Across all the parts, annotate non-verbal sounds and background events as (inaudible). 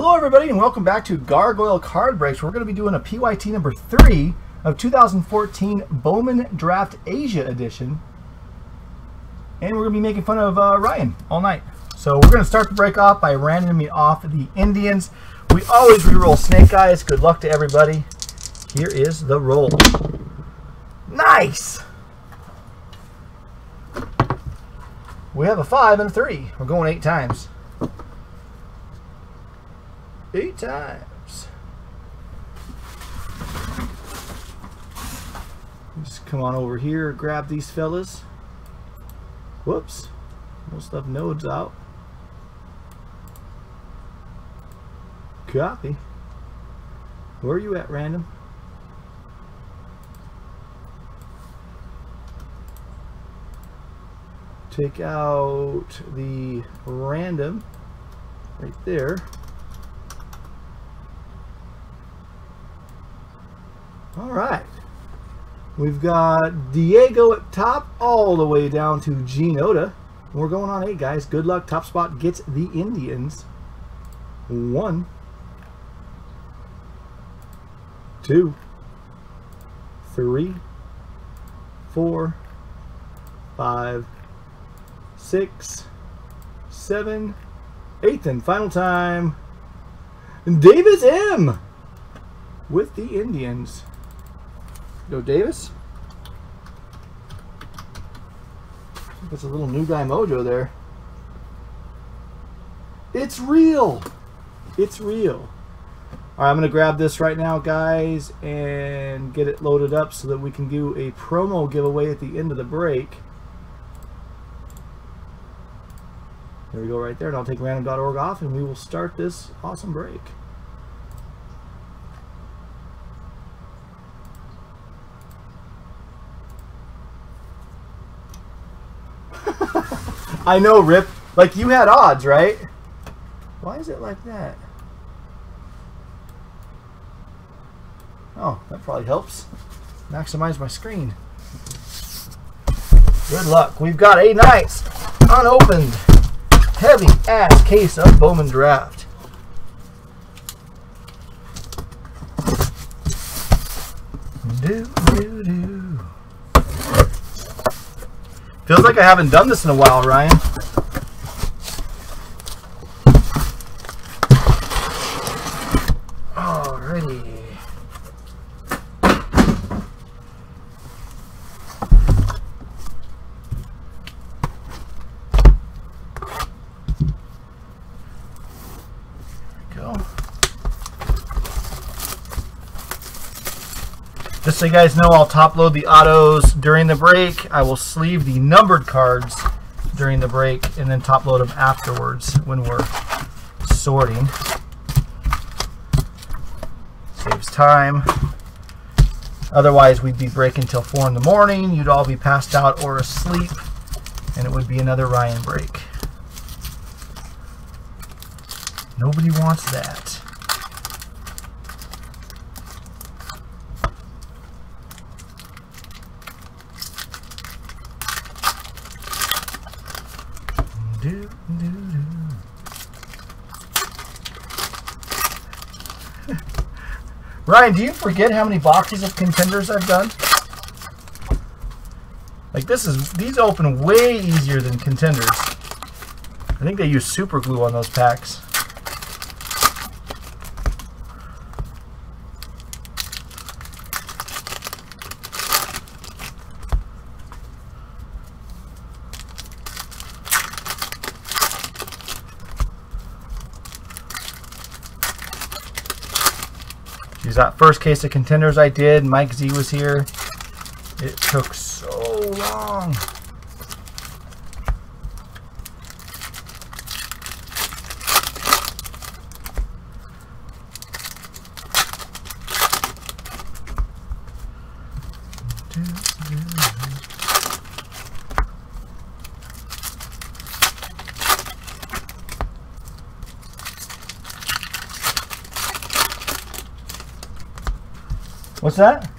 Hello everybody and welcome back to Gargoyle Card Breaks. We're going to be doing a PYT number 3 of 2014 Bowman Draft Asia Edition. And we're going to be making fun of uh, Ryan all night. So we're going to start the break off by randoming off the Indians. We always re-roll Snake Eyes. Good luck to everybody. Here is the roll. Nice! We have a 5 and a 3. We're going 8 times. Eight times. Just come on over here, grab these fellas. Whoops. Most of nodes out. Copy. Where are you at, random? Take out the random right there. All right. We've got Diego at top all the way down to Gene Oda. We're going on eight, guys. Good luck. Top spot gets the Indians. One. Two. Three. Four. Five. Six. Seven. Eighth and final time. Davis M. With the Indians. Go Davis. That's a little new guy mojo there. It's real. It's real. All right, I'm going to grab this right now, guys, and get it loaded up so that we can do a promo giveaway at the end of the break. There we go right there, and I'll take random.org off, and we will start this awesome break. I know, Rip. Like, you had odds, right? Why is it like that? Oh, that probably helps. Maximize my screen. Good luck. We've got a nice, unopened, heavy-ass case of Bowman Draft. Do, do, do. Feels like I haven't done this in a while, Ryan. Alrighty. Go. So you guys know, I'll top load the autos during the break. I will sleeve the numbered cards during the break and then top load them afterwards when we're sorting. Saves time. Otherwise, we'd be breaking till 4 in the morning. You'd all be passed out or asleep, and it would be another Ryan break. Nobody wants that. Do, do, do. Ryan, do you forget how many boxes of contenders I've done? Like this is these open way easier than contenders. I think they use super glue on those packs. That first case of contenders I did, Mike Z was here. It took so long. What's that?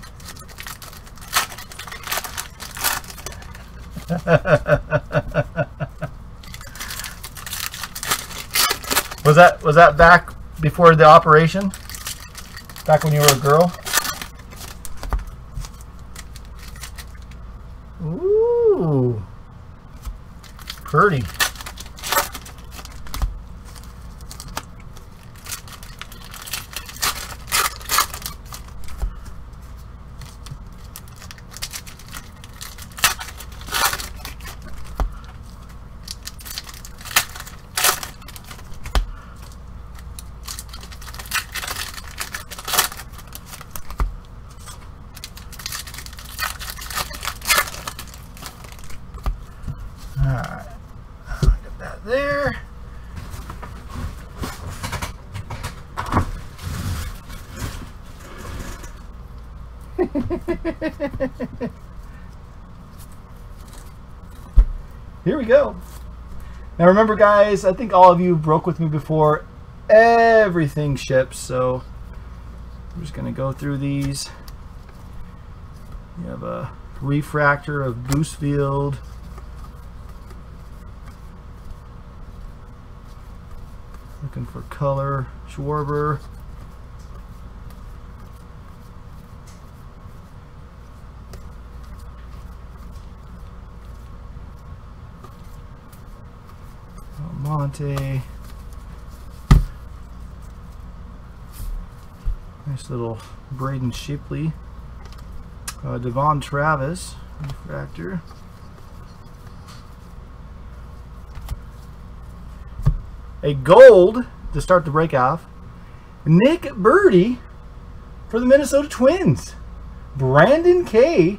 (laughs) was that was that back before the operation? Back when you were a girl? Ooh. Pretty. Alright. Get that there. (laughs) Here we go. Now remember guys, I think all of you broke with me before. Everything ships, so I'm just gonna go through these. You have a refractor of Bousfield. Looking for color, Schwarber. Monte. Nice little Braden Shipley. Uh, Devon Travis, refractor. A gold to start the break off. Nick Burdi for the Minnesota Twins. Brandon K.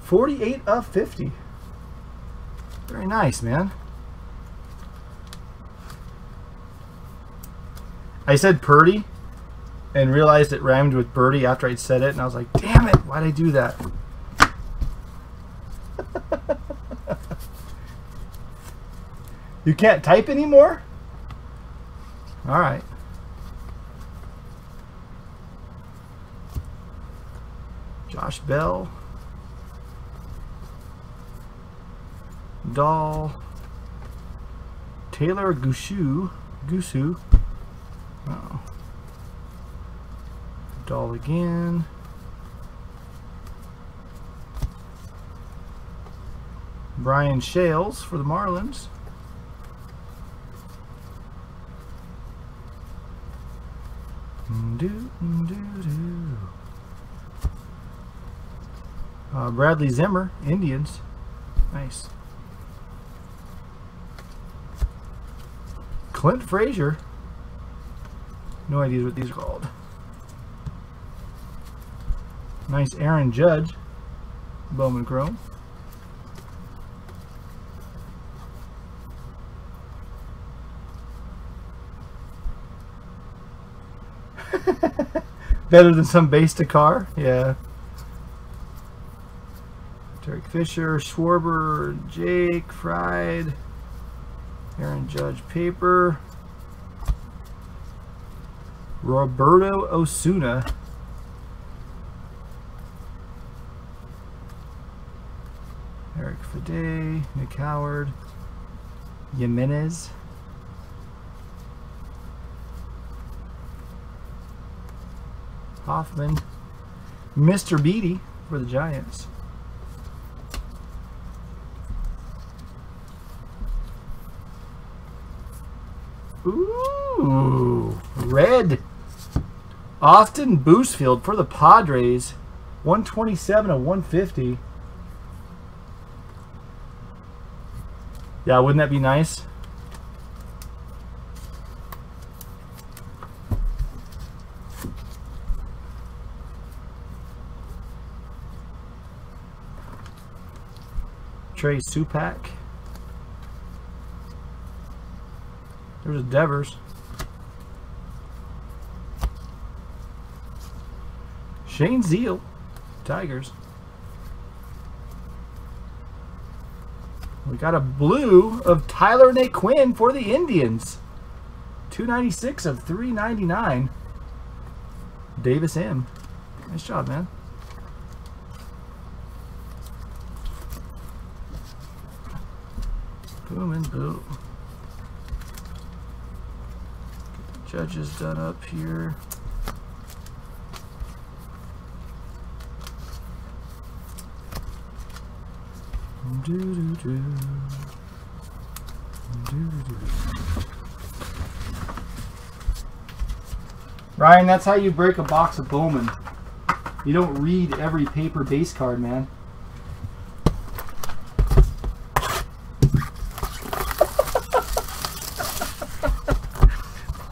48 of 50. Very nice, man. I said Purdy and realized it rhymed with Burdi after I'd said it, and I was like, damn it, why'd I do that? (laughs) you can't type anymore? Alright. Josh Bell. Dahl, Taylor Gushue, Gusu, oh. Dahl again, Brian Schales for the Marlins. Do, do, do. Uh, Bradley Zimmer, Indians. Nice. Clint Frazier. No idea what these are called. Nice Aaron Judge. Bowman Chrome. (laughs) Better than some base to car? Yeah. Derek Fisher, Schwarber, Jake, Fried. Aaron Judge paper. Roberto Osuna. Eric Fade, Nick Howard, Jimenez. Hoffman, Mr. Beede for the Giants. Ooh, red. Austin Bousfield for the Padres. 127 of 150. Yeah, wouldn't that be nice? Trey Supak. There's a Devers. Shane Zeile, Tigers. We got a blue of Tyler Naquin for the Indians. 296 of 399. Davis M. Nice job, man. Boom and boom. Judges done up here. Do, do, do. Ryan, that's how you break a box of Bowman. You don't read every paper base card, man.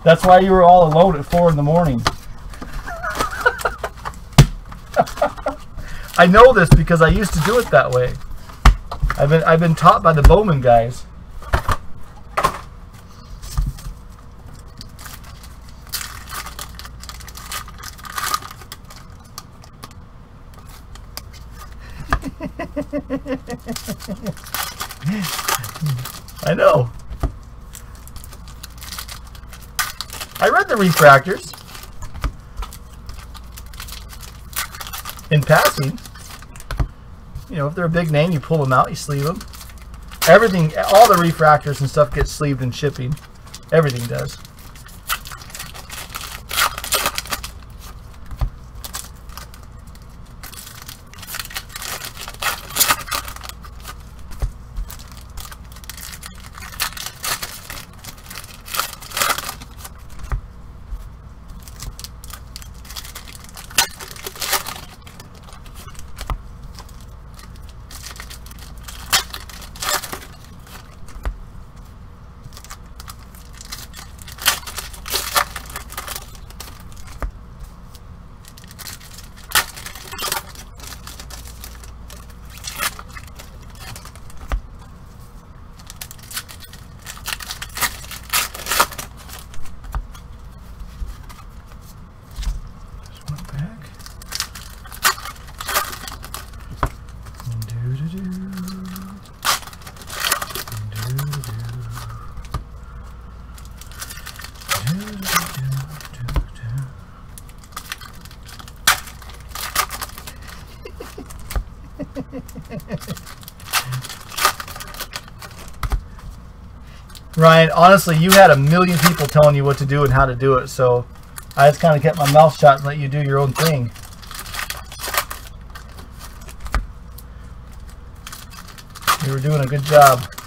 That's why you were all alone at 4 in the morning. (laughs) I know this because I used to do it that way. I've been I've been taught by the Bowman guys. (laughs) I know. I read the refractors. In passing. Know, if they're a big name, you pull them out, you sleeve them. Everything, all the refractors and stuff gets sleeved in shipping. Everything does. Ryan, honestly, you had a million people telling you what to do and how to do it, so I just kind of kept my mouth shut and let you do your own thing. You were doing a good job.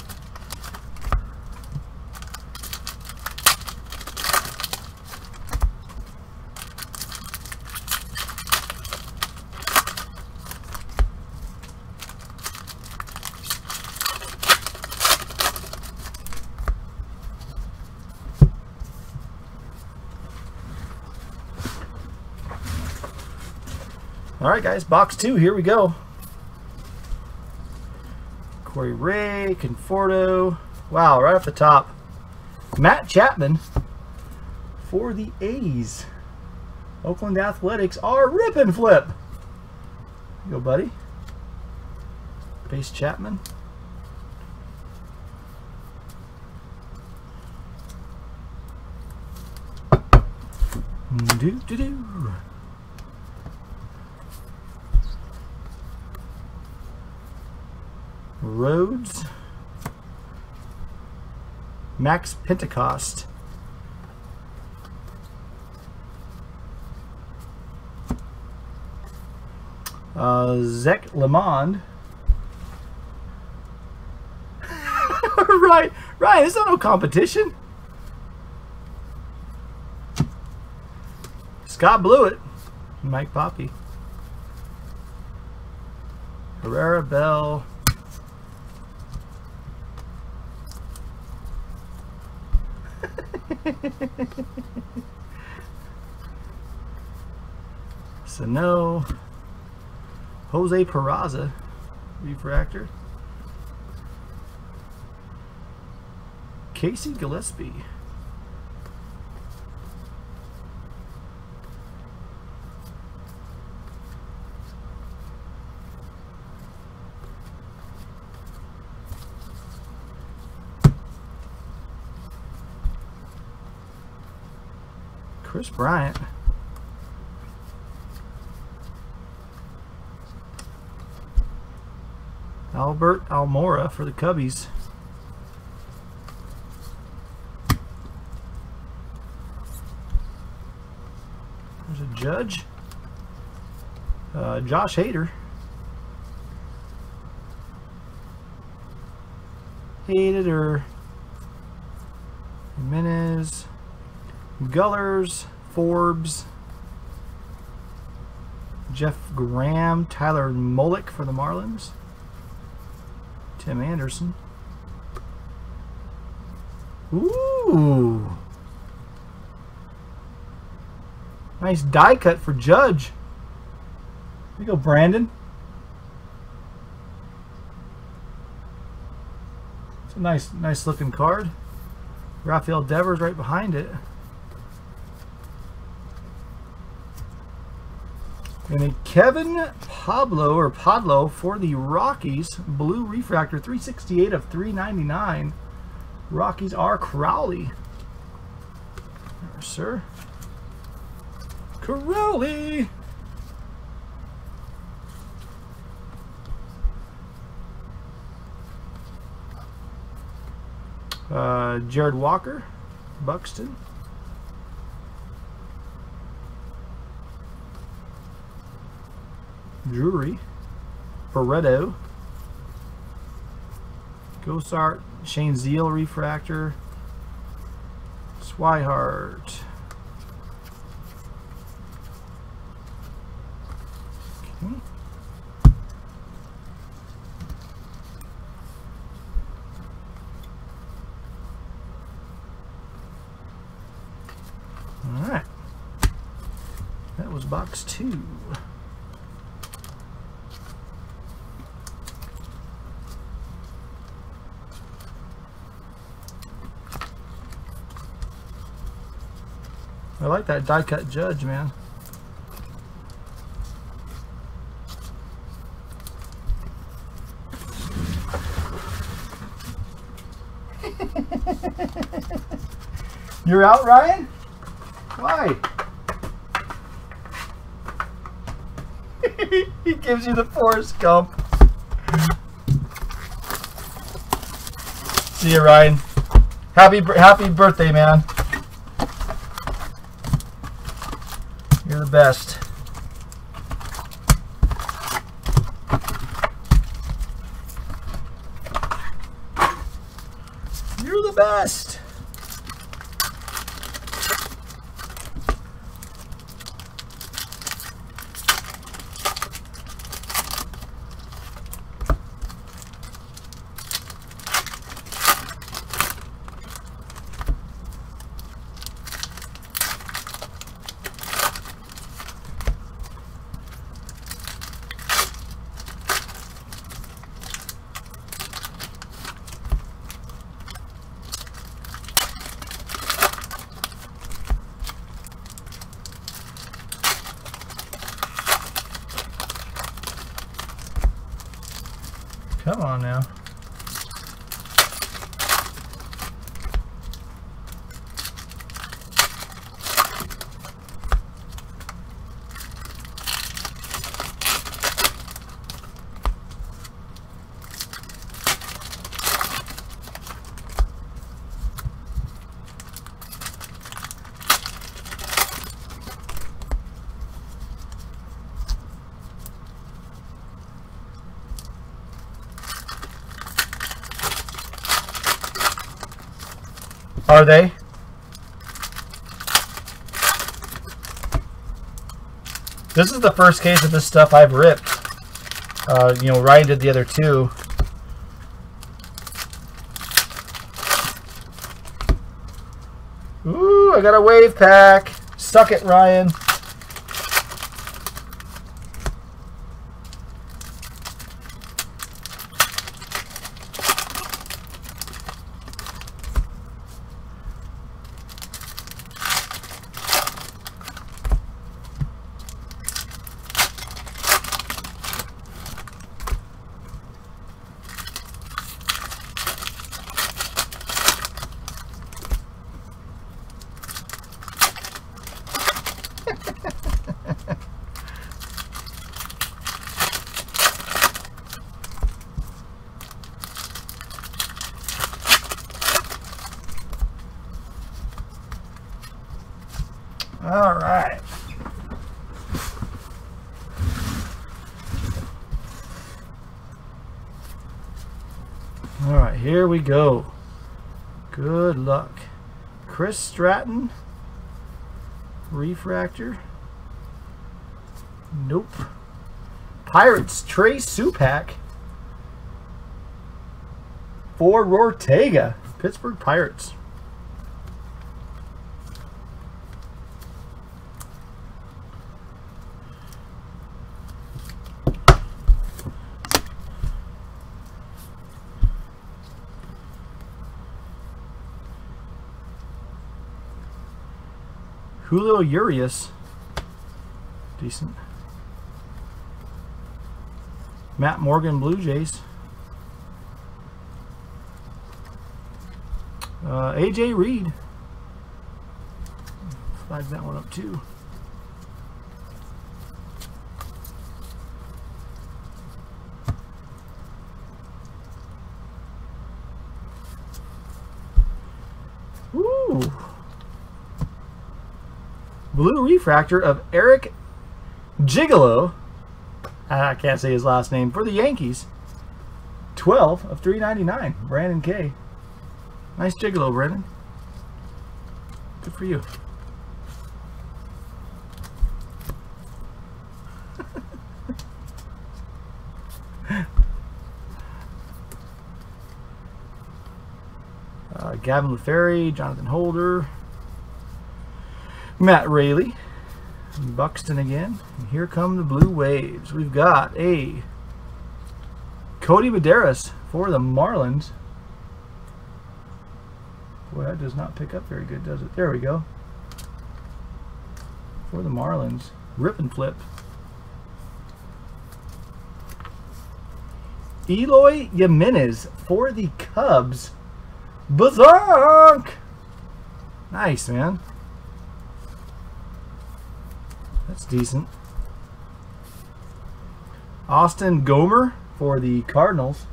Right, guys, box two, here we go. Corey Ray, Conforto. Wow, right off the top. Matt Chapman for the A's. Oakland Athletics are rip and flip. go, buddy. Base Chapman. Do do do. Rhodes, Max Pentecost, uh, Zach Lemond. (laughs) right, right. There's no competition. Scott Blewett, Mike Papi, Herrera Bell. (laughs) Sano, Jose Peraza, refractor. Casey Gillaspie. Kris Bryant. Albert Almora for the Cubbies. There's a judge. Uh, Josh Hader. Hader. Jimenez. Gullers. Forbes. Jeff Graham. Tyler Kolek for the Marlins. Tim Anderson. Ooh. Nice die cut for Judge. There you go, Brandon. It's a nice, nice looking card. Rafael Devers right behind it. And a Kevin Pablo or Podlo for the Rockies. Blue refractor, 368 of 399. Rockies are Crowley. There, sir. Crowley! Uh, Jared Walker, Buxton. Drury, Barreto, Gosart, Shane Zeile refractor, Swihart. Okay. All right. That was box two. I like that die cut judge, man. (laughs) You're out, Ryan? Why? (laughs) he gives you the Forrest Gump. See you, Ryan. Happy happy birthday, man. You're the best. You're the best. Come on now. Are they? This is the first case of this stuff I've ripped. Uh, you know, Ryan did the other two. Ooh, I got a wave pack. Suck it, Ryan. All right. here we go. Good luck. Chris Stratton. Refractor. Nope. Pirates, Trey Supak. For Ortega. Pittsburgh Pirates. Julio Urias. Decent. Matt Morgan, Blue Jays. Uh, AJ Reed. Flag that one up too. Ooh. Blue refractor of Eric Gigolo. I can't say his last name. For the Yankees. 12 of 399. Brandon K. Nice gigolo, Brandon. Good for you. (laughs) uh, Gavin LaFerry, Jonathan Holder, Matt Railey, Buxton again. And here come the Blue Waves. We've got a Kodi Medeiros for the Marlins. Boy, that does not pick up very good, does it? There we go. For the Marlins. Rip and flip. Eloy Jimenez for the Cubs. Bazonk! Nice, man. That's decent. Austin Gomber for the Cardinals.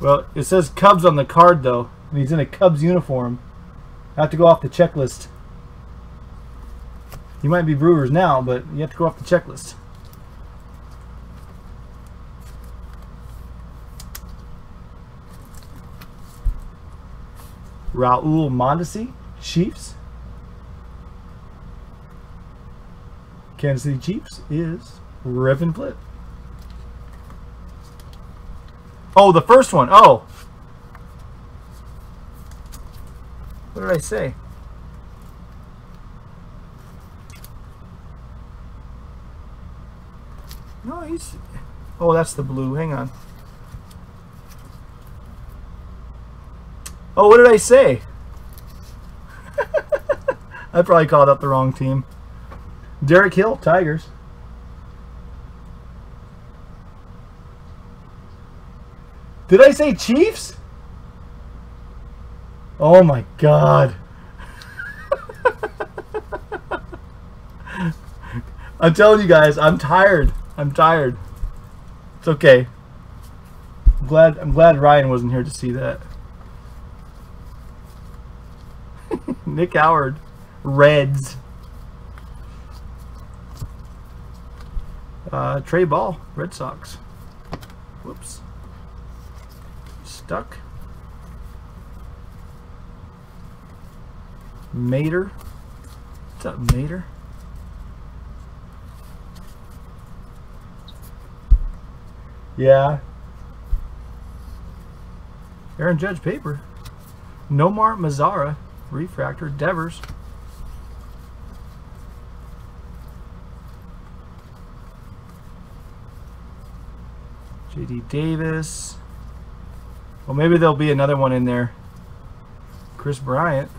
Well, it says Cubs on the card, though. And he's in a Cubs uniform. I have to go off the checklist. You might be Brewers now, but you have to go off the checklist. Raul Mondesi, Chiefs. Kansas City Chiefs is Rip and Flip. Oh, the first one. Oh. What did I say? No, he's... Oh, that's the blue. Hang on. Oh, what did I say? (laughs) I probably called up the wrong team. Derek Hill, Tigers. Did I say Chiefs? Oh my god. (laughs) I'm telling you guys, I'm tired. I'm tired. It's okay. I'm glad I'm glad Ryan wasn't here to see that. Nick Howard, Reds. Uh, Trey Ball, Red Sox. Whoops. Stuck. Mater. What's up, Mater? Yeah. Aaron Judge paper. Nomar Mazara. Refractor. Devers. JD Davis. Well, maybe there'll be another one in there. Kris Bryant.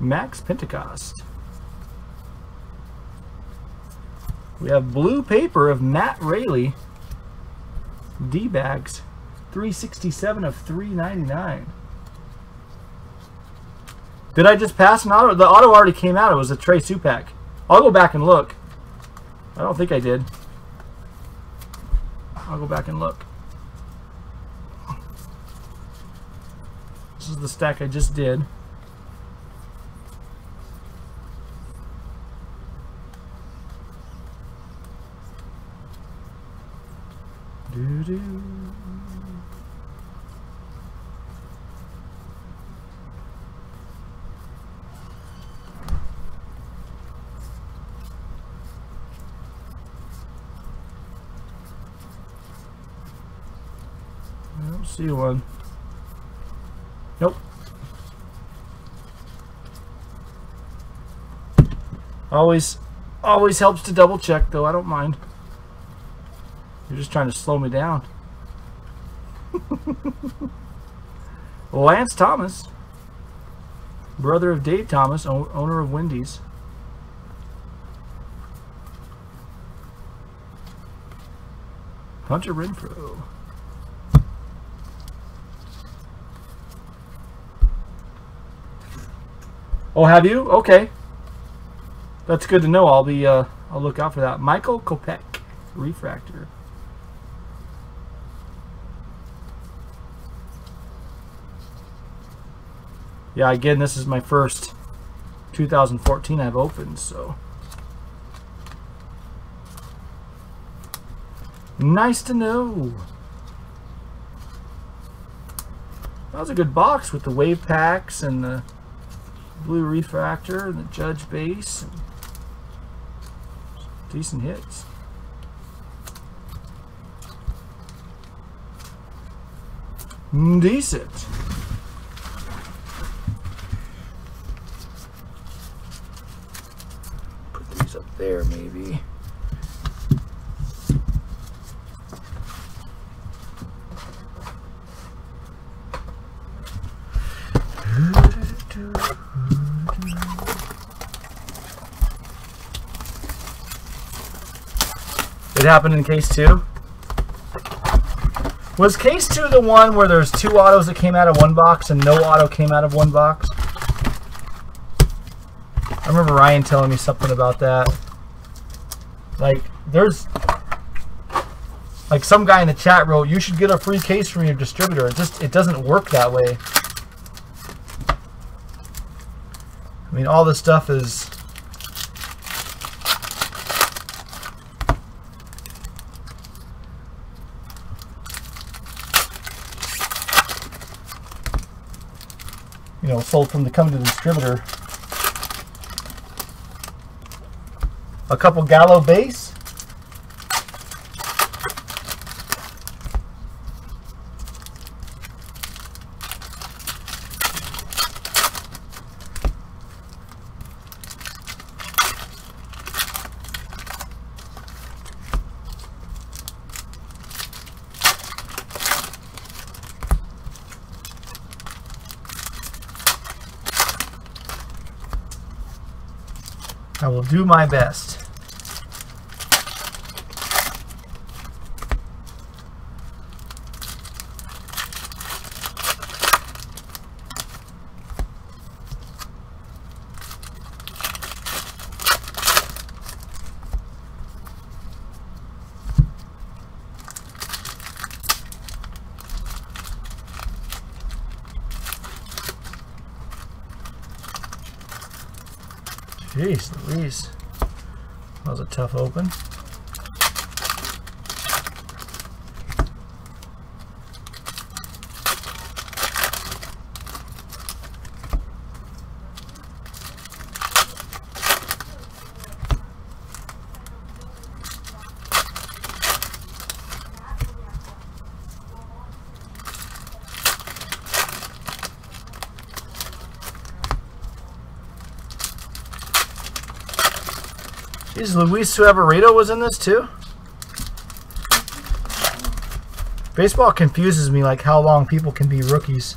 Max Pentecost. We have blue paper of Matt Railey. D-bags. 367 of 399. Did I just pass an auto? The auto already came out. It was a Trey Supak. I'll go back and look. I don't think I did. I'll go back and look. This is the stack I just did. Do do. I don't see one. Nope. Always, always helps to double check though. I don't mind. You're just trying to slow me down. (laughs) Lance Thomas, brother of Dave Thomas, owner of Wendy's. Hunter Renfroe. Oh, have you? Okay. That's good to know. I'll be, uh, I'll look out for that. Michael Kopech, refractor. Yeah, again, this is my first 2014 I've opened, so. Nice to know. That was a good box with the wave packs and the blue refractor and the judge base. decent hits. Decent. Put these up there maybe. It happened in case two. Was case two the one where there's two autos that came out of one box and no auto came out of one box? I remember Ryan telling me something about that. Like, there's like some guy in the chat wrote, you should get a free case from your distributor. It just it doesn't work that way. I mean, all this stuff is you know, sold from the come to the distributor. A couple Gallo base. I will do my best. Jeez Louise. That was a tough open. Is Luis Suaverito was in this too? Baseball confuses me like how long people can be rookies.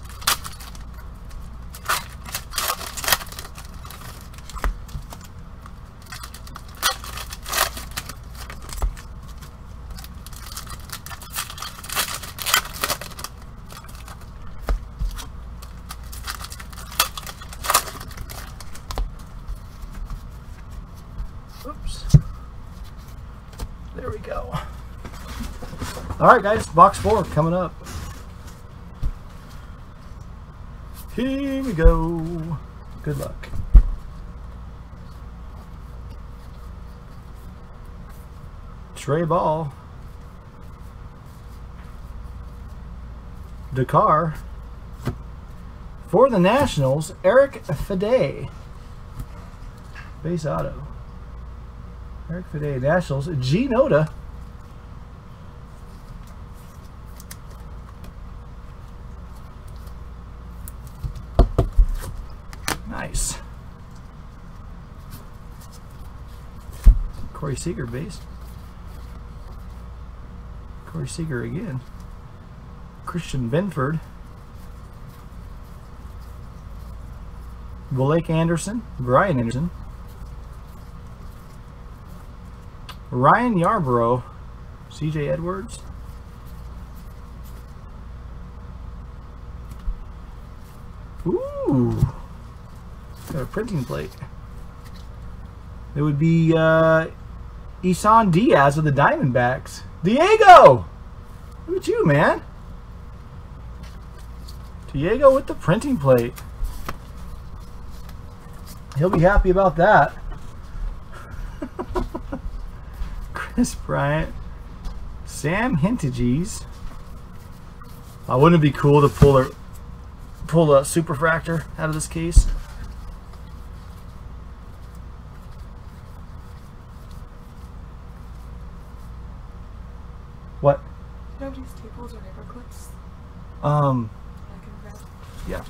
Oops. There we go. All right, guys, box four coming up. Here we go. Good luck. Trey Ball. Dakar. For the Nationals, Erick Fedde. Base auto. Erick Fedde, Nationals. G Noda. Nice. Seager base. Corey Seager again. Christian Binford. Blake Anderson. Brian Anderson. Ryan Yarbrough. CJ Edwards. Ooh. Got a printing plate. It would be uh, Isan Diaz of the Diamondbacks. Diego! Look at you, man. Diego with the printing plate. He'll be happy about that. (laughs) Kris Bryant. Sam Hentges. Uh, wouldn't it be cool to pull a pull a superfractor out of this case? What? Do you have these staples or paper clips Um, yeah.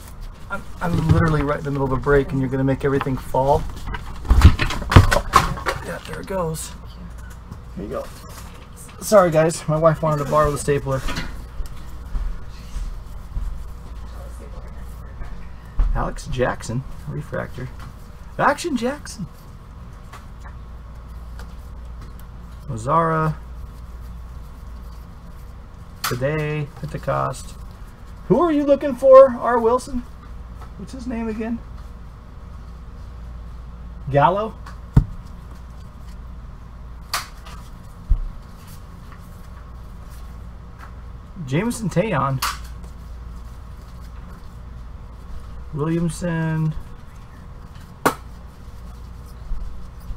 I'm, I'm literally right in the middle of a break and you're going to make everything fall. Yeah, there it goes. Here you go. Sorry, guys. My wife wanted to borrow the stapler. Alex Jackson, refractor. Action Jackson. Mazara. Today, Pentecost. Who are you looking for, R. Wilson? What's his name again? Gallo? Jameson Taillon. Williamson.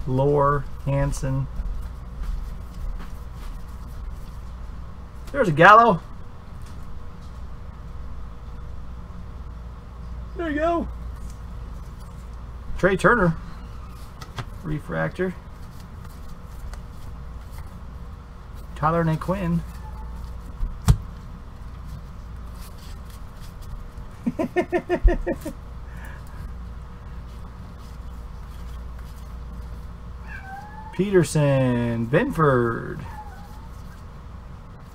Lore. Hanson. There's a Gallo. There you go. Trea Turner. Refractor. Tyler Naquin. (laughs) Peterson, Benford,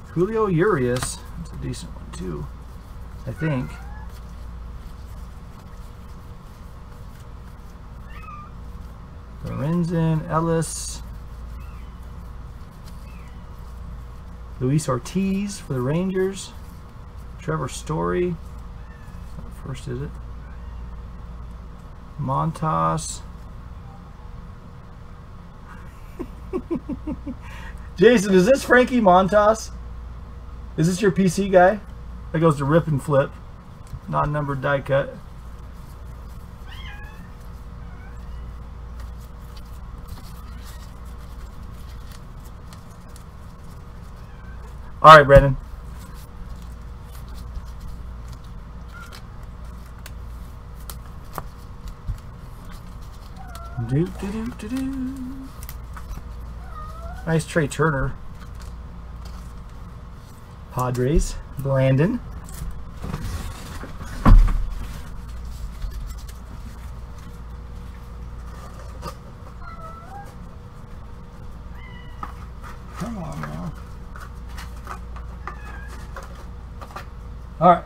Julio Urias. That's a decent one too, I think. Ellis, Luis Ortiz for the Rangers, Trevor Story. First, is it? Montas. (laughs) Jason, is this Frankie Montas? Is this your PC guy? That goes to rip and flip. Non-numbered die cut. All right, Brendan. Do, do, do, do. Nice Trea Turner. Padres. Brandon. Come on now. All right.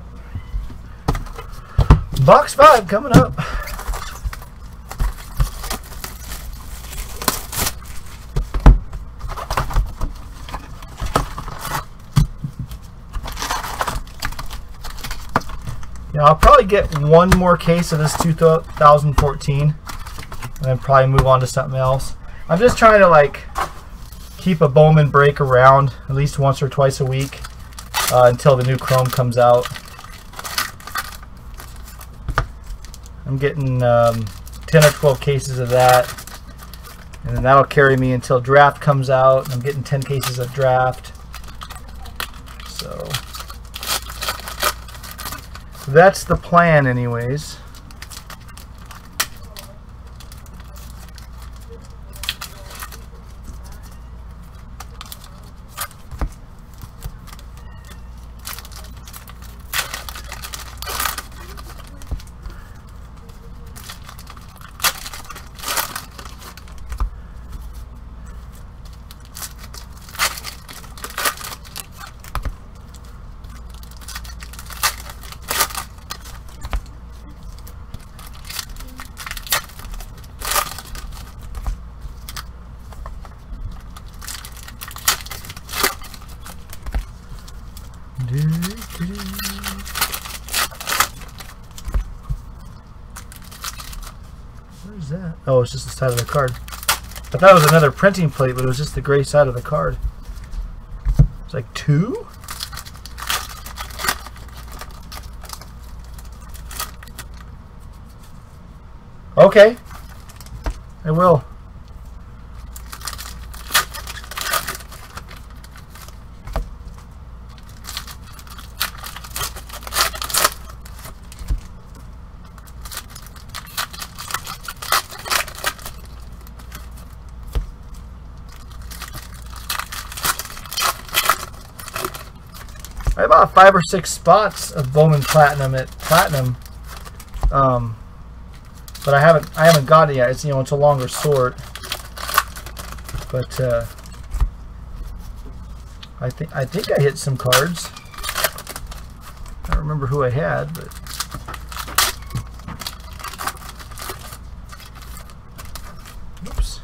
Box five coming up. Yeah, I'll probably get one more case of this 2014 and then probably move on to something else. I'm just trying to like keep a Bowman break around at least once or twice a week uh, until the new Chrome comes out. I'm getting um, 10 or 12 cases of that and then that'll carry me until draft comes out. I'm getting 10 cases of draft. So That's the plan, anyways. Where's that? Oh, it's just the side of the card. I thought it was another printing plate, but it was just the gray side of the card. It's like two? Okay. I will. I bought five or six spots of Bowman Platinum at Platinum, um, but I haven't I haven't got it yet. It's you know it's a longer sort, but uh, I think I think I hit some cards. I don't remember who I had, but oops.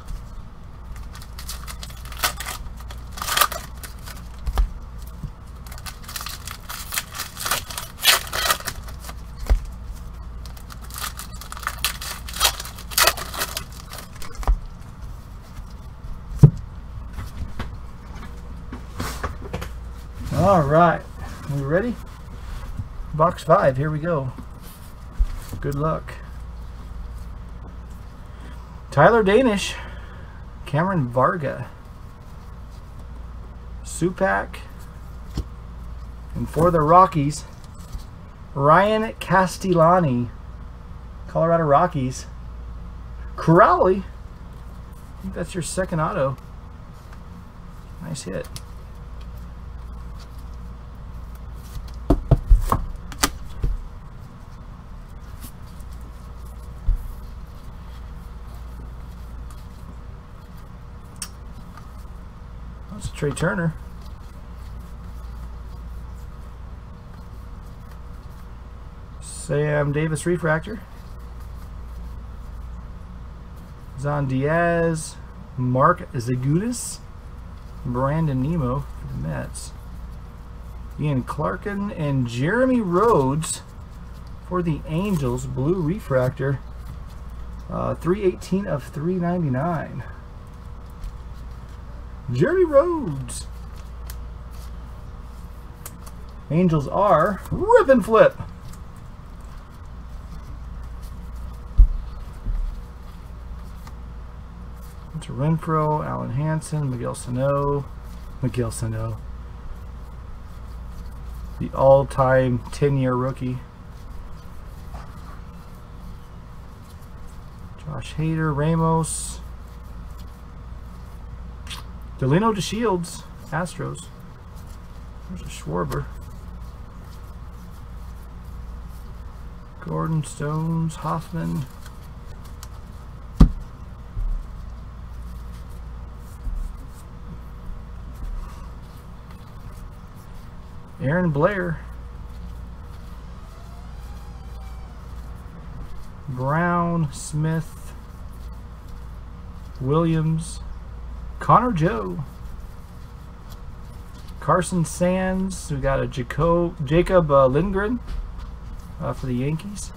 All right, we ready? Five, here we go. Good luck. Tyler Danish, Cameron Varga, Supak, and for the Rockies, Ryan Castellani, Colorado Rockies. Crowley, I think that's your second auto. Nice hit. That's Trea Turner. Sam Davis refractor. Zon Diaz, Mark Zagunis, Brandon Nimmo for the Mets. Ian Clarkin and Jeremy Rhoades for the Angels, blue refractor. Uh, 318 of 399. Jerry Rhodes. Angels are rip and flip. Hunter Renfroe, Alan Hansen, Miguel Sano, Miguel Sano. The all-time 10-year rookie. Josh Hader, Ramos. Delino DeShields, Astros. There's a Schwarber. Gordon Stones, Hoffman. Aaron Blair. Brown, Smith, Williams, Connor Joe, Carson Sands. We got a Jaco Jacob uh, Lindgren uh, for the Yankees.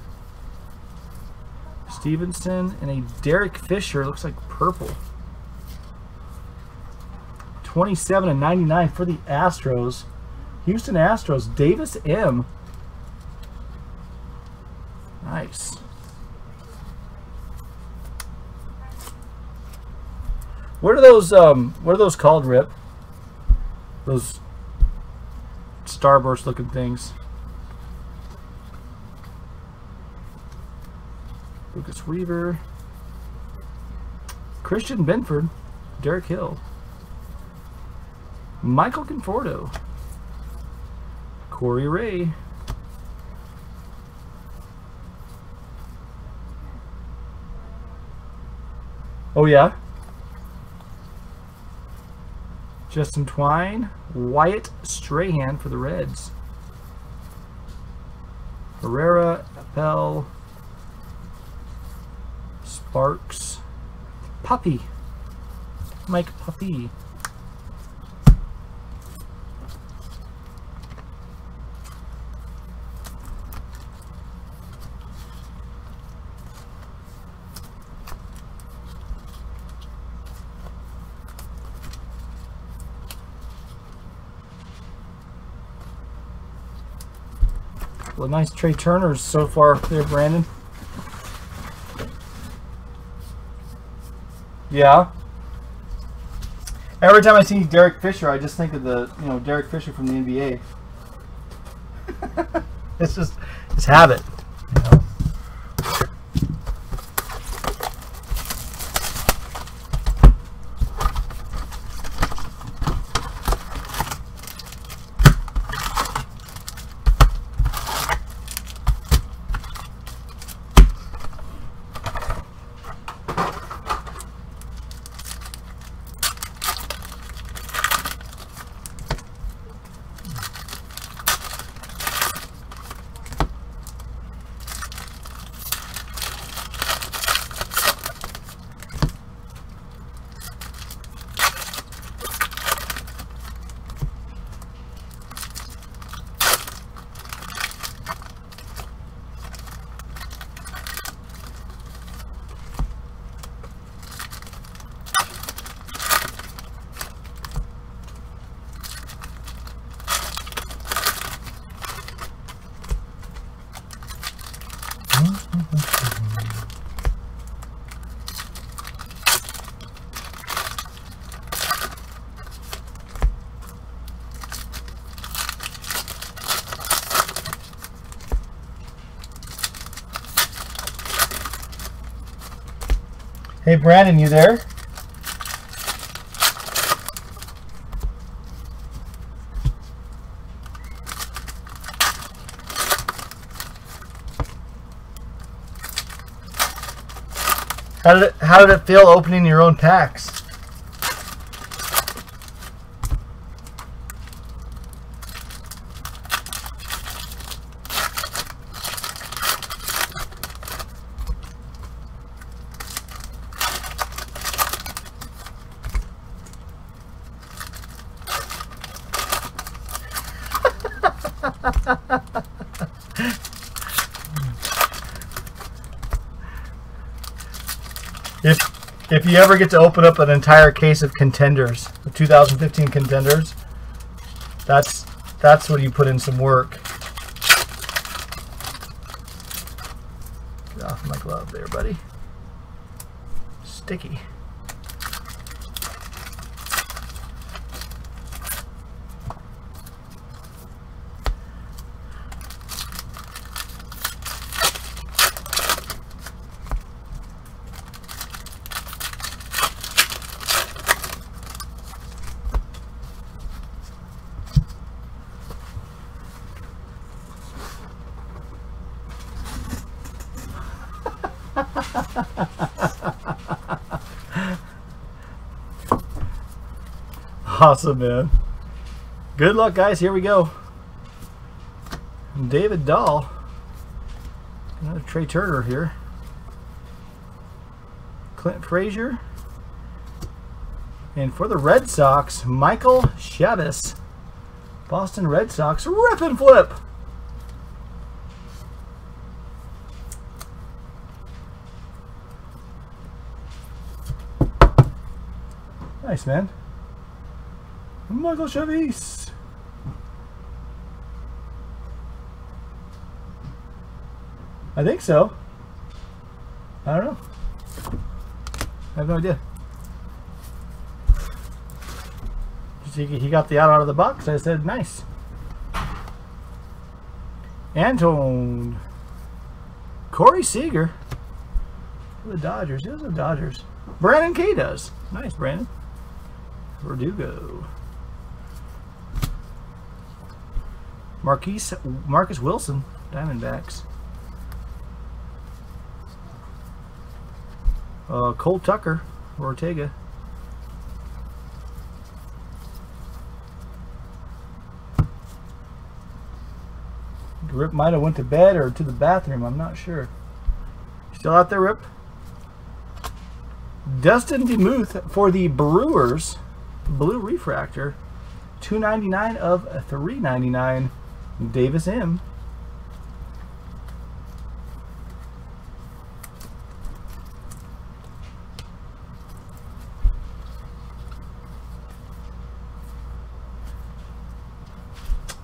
Stevenson and a Derek Fisher. Looks like purple. 27 and 99 for the Astros. Houston Astros. Davis M. Nice. What are those? Um, what are those called, Rip? Those starburst looking things. Lucas Weaver. Christian Binford. Derek Hill. Michael Conforto. Corey Ray. Oh, yeah? Justin Twine. Wyatt Strahan for the Reds. Herrera, Appel, Sparks, Papi, Mike Papi. Well, nice Trea Turners so far there, Brandon. Yeah. Every time I see Derek Fisher, I just think of the, you know, Derek Fisher from the NBA. (laughs) it's just, it's habit. Brandon, you there? How did it, how did it feel opening your own packs? If if you ever get to open up an entire case of contenders, the 2015 contenders, that's that's when you put in some work. Get off my glove there, buddy. Sticky. Awesome, man. Good luck, guys. Here we go. David Dahl. Another Trea Turner here. Clint Frazier. And for the Red Sox, Michael Chavis. Boston Red Sox rip and flip. Nice, man. Michael Chavis. I think so. I don't know. I have no idea. He got the out out of the box. I said, nice. Antone. Corey Seager. The Dodgers. He doesn't have Dodgers. Brandon K does. Nice, Brandon. Verdugo. Marquise, Marcus Wilson, Diamondbacks. Uh, Cole Tucker, Ortega. Rip might have went to bed or to the bathroom. I'm not sure. Still out there, Rip? Dustin DeMuth for the Brewers. Blue Refractor. 299 of 399. Davis M.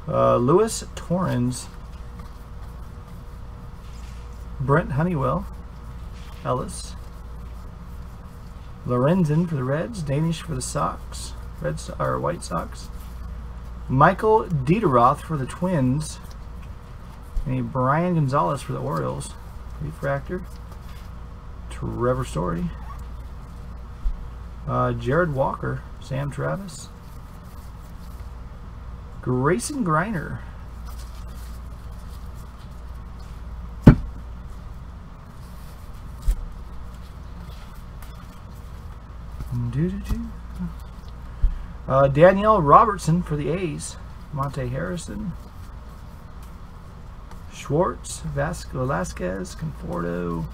Uh, Luis Torrens. Brent Honeywell. Ellis. Lorenzen for the Reds. Danish for the Sox. Red so or White Sox. Michael Cederoth for the Twins. And Brian Gonzalez for the Orioles. Refractor. Trevor Story. Uh, Jared Walker. Sam Travis. Grayson Greiner. Uh, Danielle Robertson for the A's. Monte Harrison. Schwartz, Vasco Velasquez, Conforto,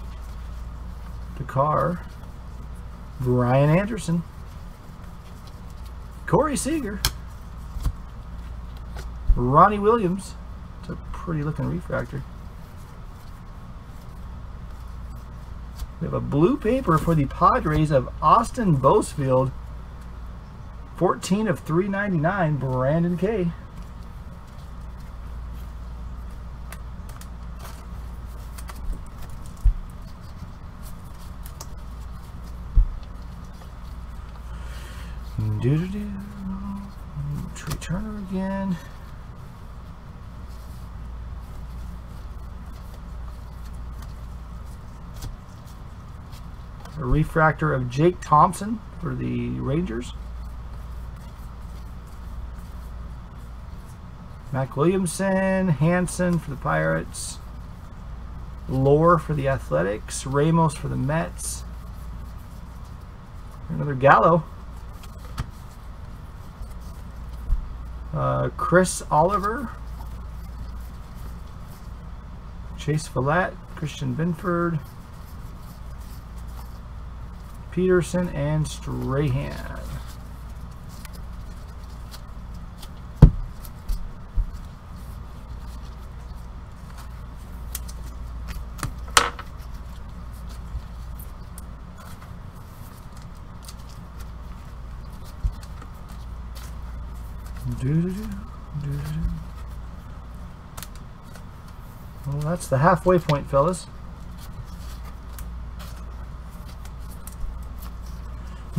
Dakar, Brian Anderson, Corey Seager, Ronnie Williams. It's a pretty looking refractor. We have a blue paper for the Padres of Austin Bousfield. 14 of 399, Brandon K. Do do do. Turner again. A refractor of Jake Thompson for the Rangers. Mac Williamson, Hanson for the Pirates. Lore for the Athletics. Ramos for the Mets. Another Gallo. Uh, Chris Oliver. Chase Follett. Christian Binford. Peterson and Strahan. That's the halfway point, fellas.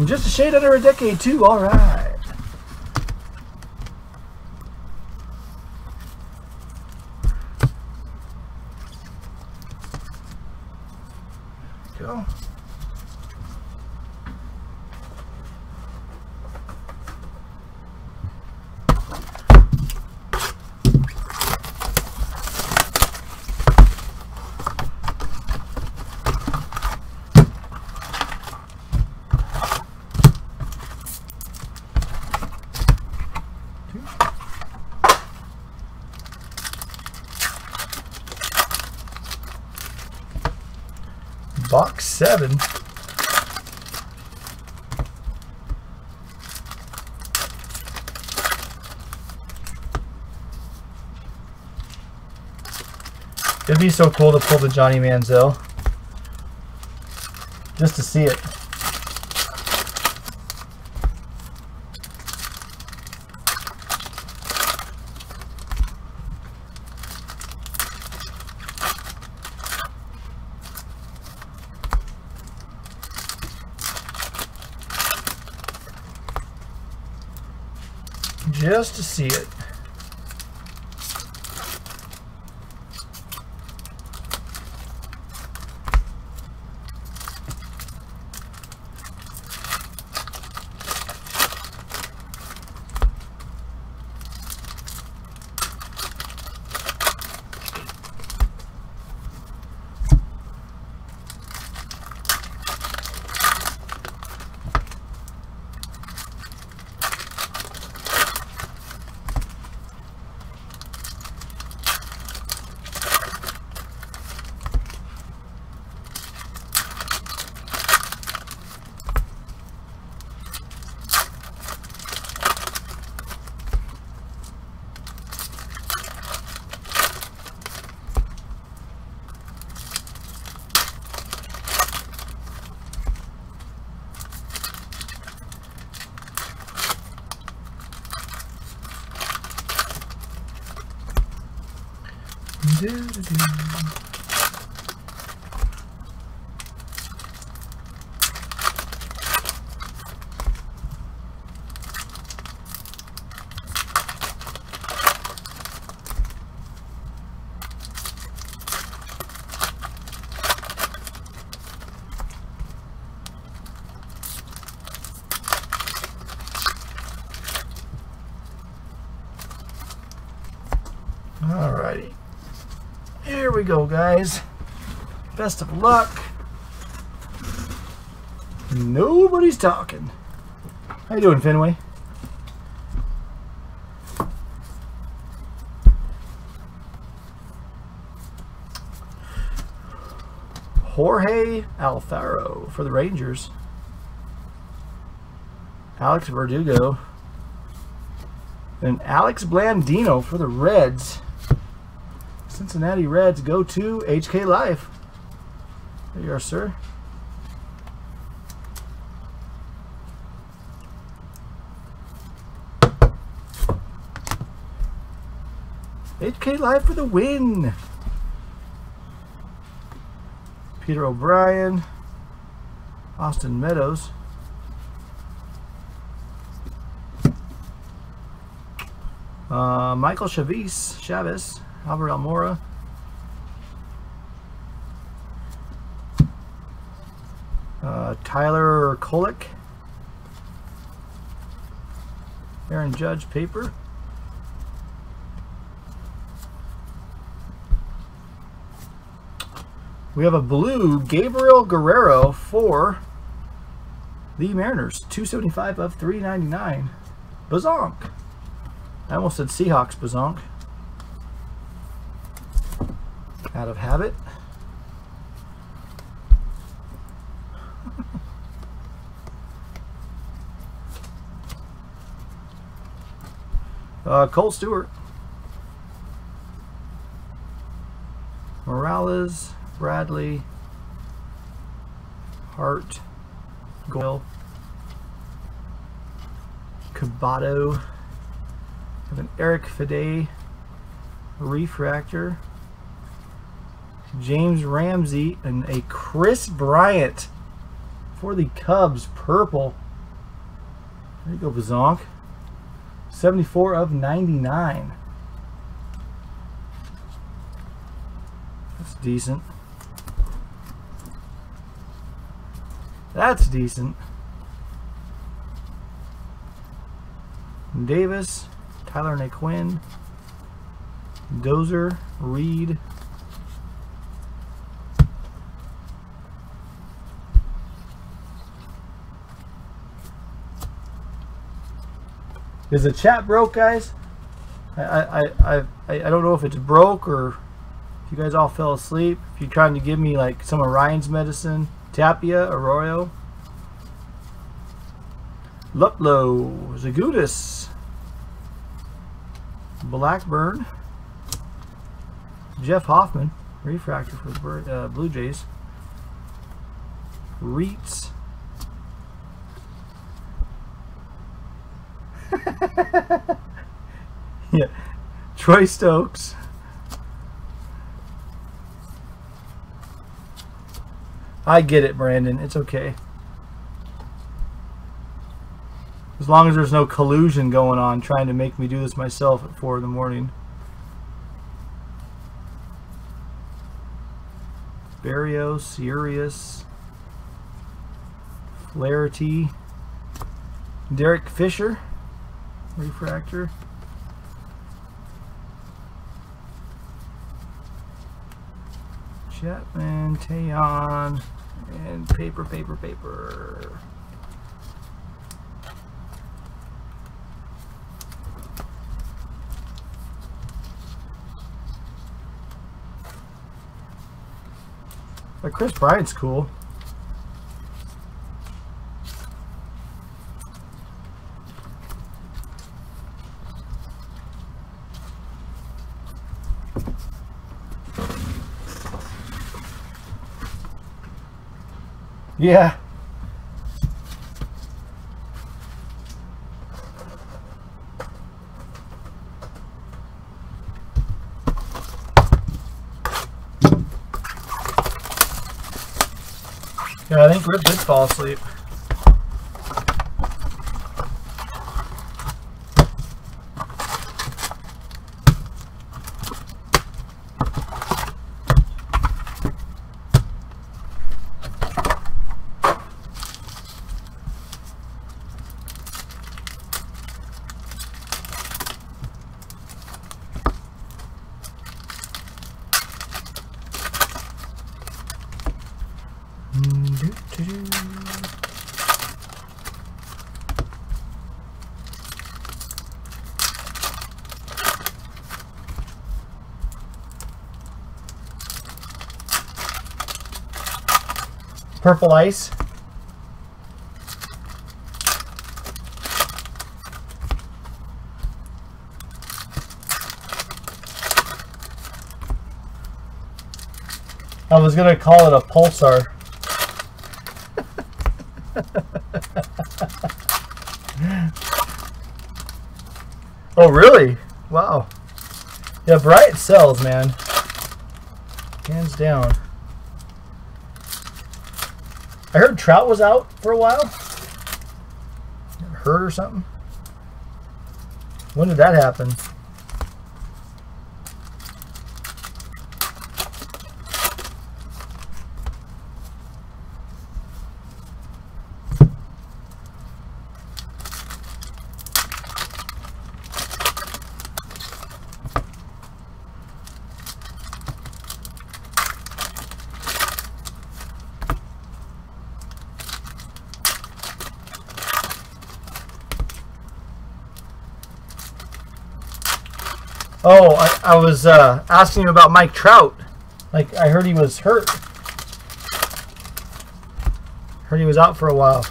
Just a shade under a decade, too. All right. Go. Box seven. It'd be so cool to pull the Johnny Manziel. Just to see it. Just to see it. Do-do-do. Alrighty. Here we go, guys. Best of luck. Nobody's talking. How you doing, Fenway? Jorge Alfaro for the Rangers. Alex Verdugo. And Alex Blandino for the Reds. Cincinnati Reds go to HK Life. There you are, sir. HK Life for the win. Peter O'Brien. Austin Meadows. Uh, Michael Chavis, Chavis, Albert Almora. Uh, Tyler Kolek. Aaron Judge paper. We have a blue Gabriel Guerrero for the Mariners. 275 of 399. Bazonk. I almost said Seahawks Bazonk. Out of habit. uh, Kohl Stewart. Morales, Bradley, Hart, Goyle, Cabato. Have an Erick Fedde refractor. James Ramsey and a Kris Bryant for the Cubs purple. There you go, Bazonk. 74 of 99. That's decent. That's decent. Davis, Tyler Naquin, Dozer, Reed. Is the chat broke, guys? I I, I, I don't know if it's broke or if you guys all fell asleep. If you're trying to give me like some of Ryan's medicine, Tapia, Arroyo, Luplo, Zagunis, Blackburn, Jeff Hoffman, refractor for uh, Blue Jays, Reeds. (laughs) yeah, Troy Stokes. I get it, Brandon. It's okay. As long as there's no collusion going on trying to make me do this myself at 4 in the morning. Barrios, Sirius, Flaherty, Derek Fisher, refractor. Chapman, Taillon, and paper, paper, paper. But Kris Bryant's cool. Yeah. Yeah, I think Rip did fall asleep. Purple ice. I was gonna call it a pulsar. (laughs) oh really? Wow. Yeah, Bright sells, man. Hands down. I heard Trout was out for a while. Hurt or something. When did that happen? Oh, I, was uh, asking you about Mike Trout. Like, I heard he was hurt. Heard he was out for a while.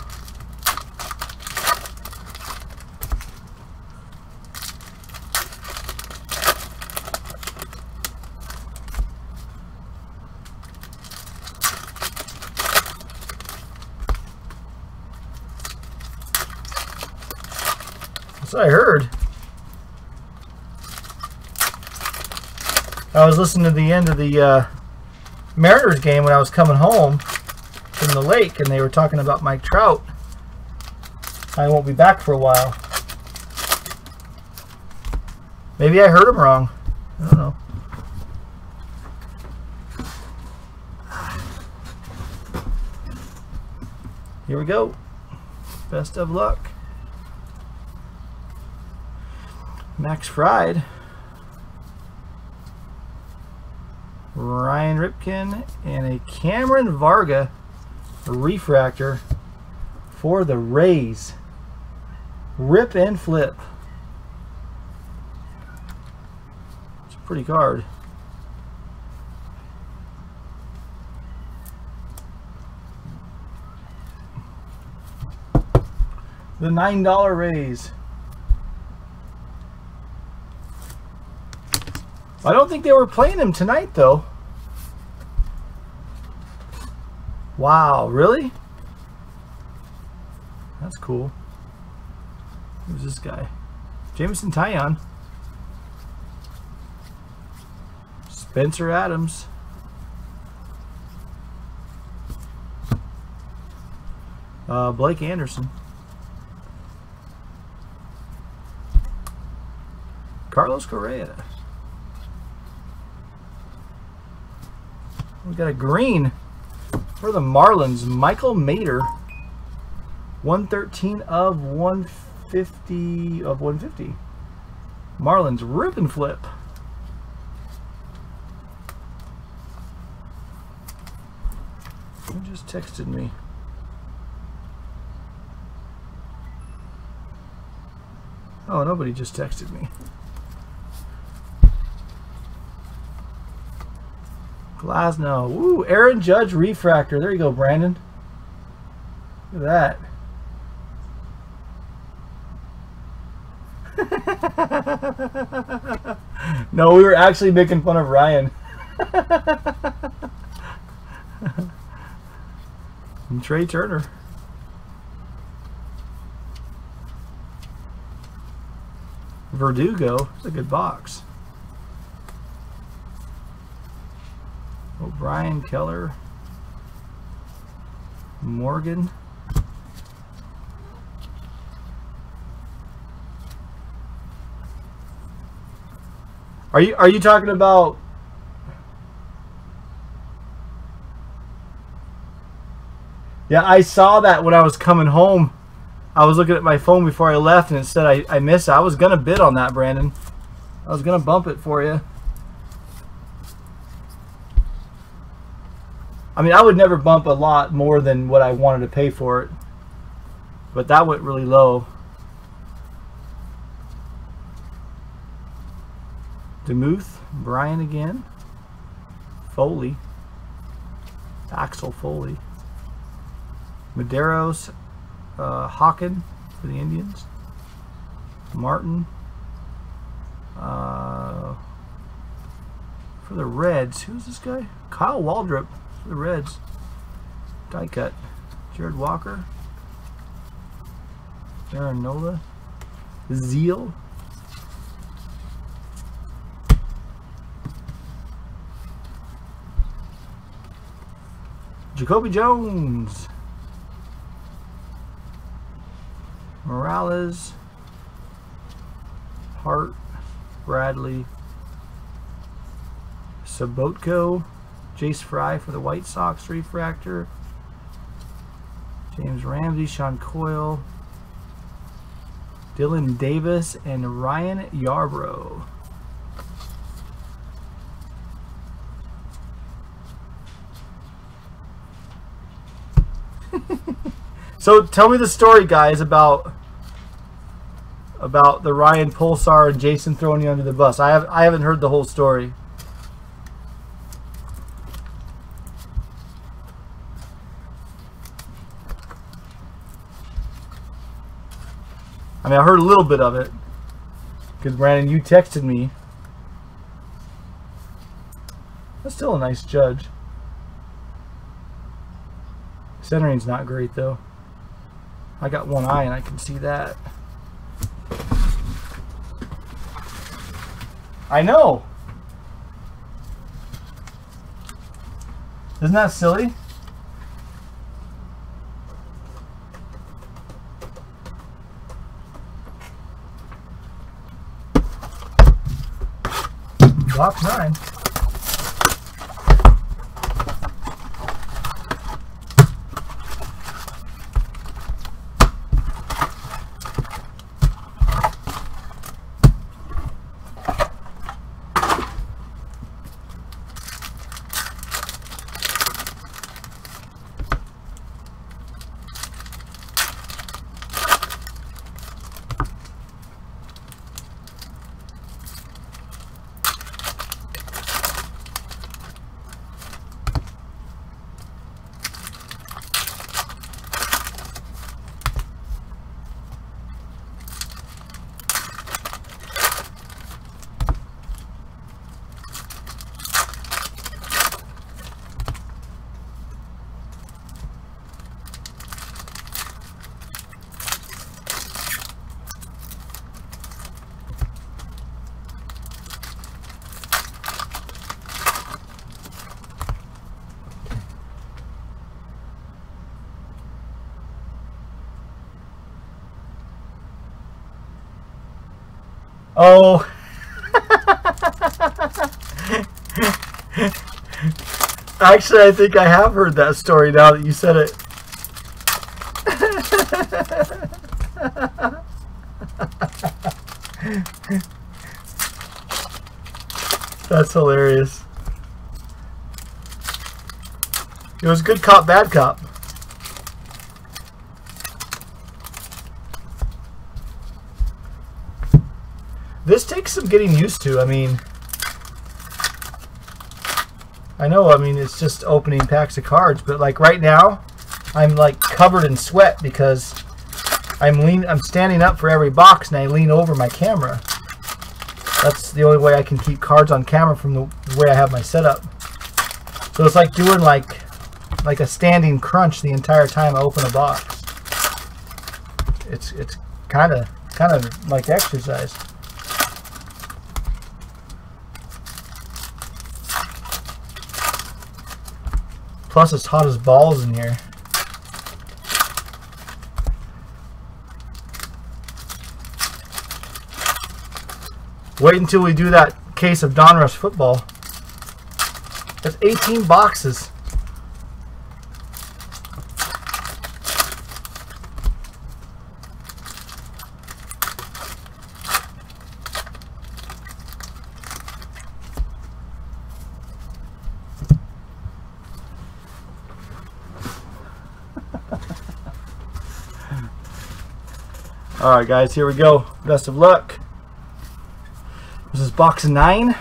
I heard. I was listening to the end of the uh, Mariners game when I was coming home from the lake, and they were talking about Mike Trout. I won't be back for a while. Maybe I heard him wrong. I don't know. Here we go. Best of luck. Max Fried. And a Cameron Varga refractor for the Rays. Rip and flip. It's a pretty card. The $9 raise. I don't think they were playing him tonight, though. Wow, really? That's cool. Who's this guy? Jameson Taillon. Spencer Adams. Uh, Blake Anderson. Carlos Correa. We got a green for the Marlins, Michael Mader. 113 of 150 of 150. Marlins and flip. Who just texted me? Oh, nobody just texted me. Glasnow. Ooh, Aaron Judge refractor. There you go, Brandon. Look at that. (laughs) no, we were actually making fun of Ryan. (laughs) and Trea Turner. Verdugo. It's a good box. O'Brien, Keller, Morgan. Are you are you talking about Yeah, I saw that when I was coming home. I was looking at my phone before I left and it said I, I missed it. I was gonna bid on that, Brandon. I was gonna bump it for you. I mean, I would never bump a lot more than what I wanted to pay for it. But that went really low. Demuth, Brian again. Foley. Axel Foley. Medeiros, uh, Hockin for the Indians. Martin. Uh, for the Reds, who's this guy? Kyle Waldrop for the Reds. Die cut. Jared Walker. Aaron Nola. Zeile. Jacoby Jones. Morales. Hart. Bradley. Sabotko. Jace Fry for the White Sox refractor. James Ramsey, Sean Coyle. Dylan Davis, and Ryan Yarbrough. (laughs) so tell me the story, guys, about about the Ryan Pulsar and Jason throwing you under the bus. I have I haven't heard the whole story. I mean, I heard a little bit of it because Brandon, you texted me. That's still a nice judge. Centering's not great though. I got one eye and I can see that. I know. Isn't that silly? Box nine. Oh. (laughs) Actually, I think I have heard that story now that you said it. (laughs) That's hilarious. It was good cop, bad cop. This takes some getting used to. I mean, I know, I mean, it's just opening packs of cards, but like right now, I'm like covered in sweat because I'm lean, I'm standing up for every box and I lean over my camera. That's the only way I can keep cards on camera from the way I have my setup. So it's like doing like like a standing crunch the entire time I open a box. It's it's kind of kind of like exercise. Plus it's hot as balls in here. Wait until we do that case of Donruss football. That's 18 boxes. All right, guys, here we go. Best of luck. This is box nine.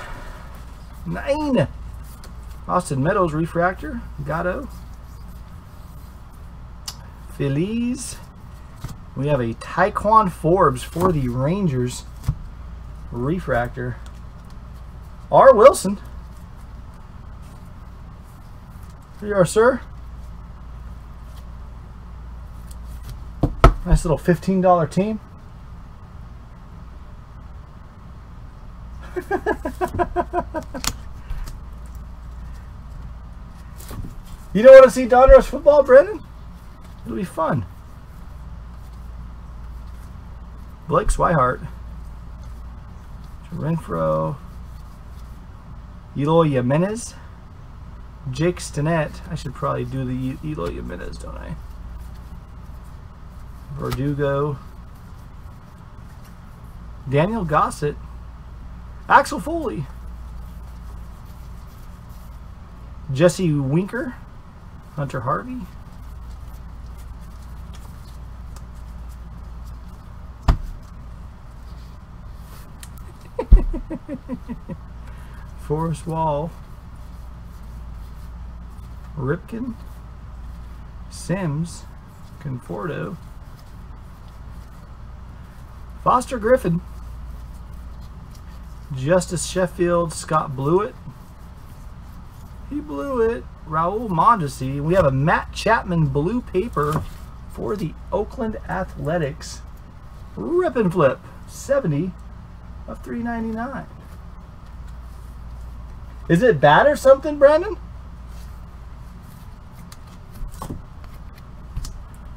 Nine. Austin Meadows refractor. Gatto. Phillies. We have a Ti'Quan Forbes for the Rangers refractor. R. Wilson. Here you are, sir. Nice little $15 team. you don't want to see Donruss football, Brendan? It'll be fun. Blake Swihart. Renfroe. Eloy Jimenez. Jake Stinnett. I should probably do the Eloy Jimenez, don't I? Verdugo, Daniel Gossett, Axel Foley, Jesse Winker, Hunter Harvey, (laughs) Forrest Wall, Ripken, Sims, Conforto, Foster Griffin. Justus Sheffield, Scott Blewett. He blew it. Raul Mondesi. We have a Matt Chapman blue paper for the Oakland Athletics. Rip and flip. 70 of 399. Is it bad or something, Brandon?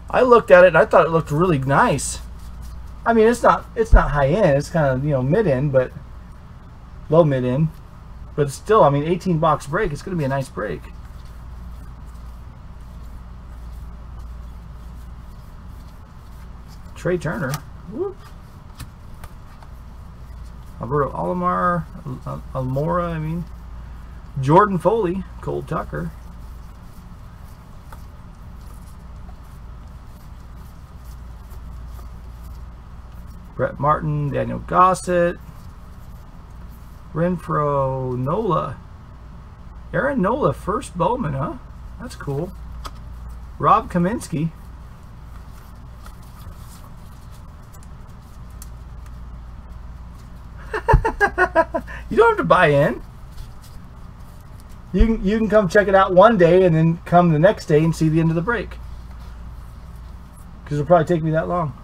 I looked at it and I thought it looked really nice. I mean, it's not it's not high end. It's kind of you know mid end, but low mid end. But still, I mean, 18 box break. It's going to be a nice break. Trea Turner. Whoop. Alberto Alomar, Almora, I mean. Jordan Foley, Cole Tucker. Brett Martin, Daniel Gossett, Renfroe, Nola. Aaron Nola, first Bowman, huh? That's cool. Rob Kaminsky. (laughs) you don't have to buy in. You can, you can come check it out one day and then come the next day and see the end of the break. Because it'll probably take me that long.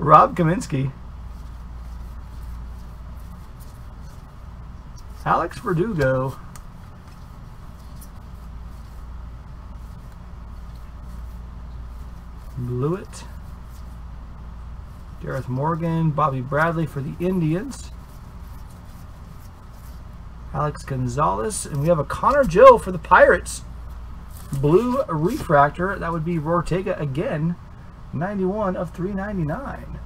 Rob Kaminsky. Alex Verdugo. Blewett. Gareth Morgan. Bobby Bradley for the Indians. Alex Gonzalez. And we have a Connor Joe for the Pirates. Blue refractor. That would be Ortega again. 91 of 399.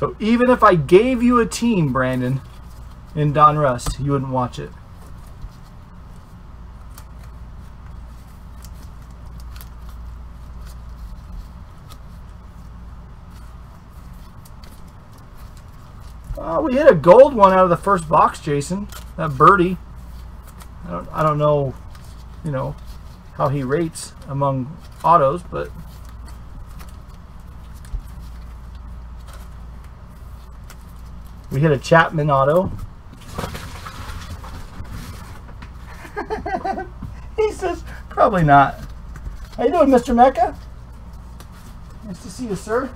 So even if I gave you a team, Brandon, in Donruss, you wouldn't watch it. Oh, we hit a gold one out of the first box, Jason. That Burdi. I don't, I don't know, you know, how he rates among autos, but we hit a Chapman auto. (laughs) he says, probably not. How you doing, Mr. Mecca? Nice to see you, sir.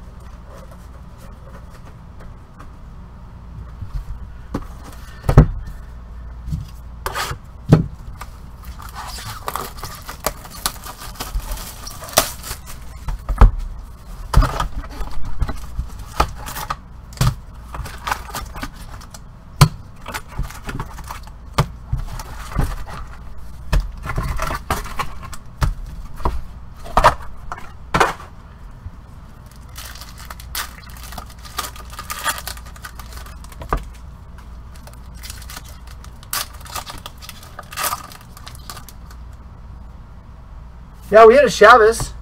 Yeah, we had a Chavis,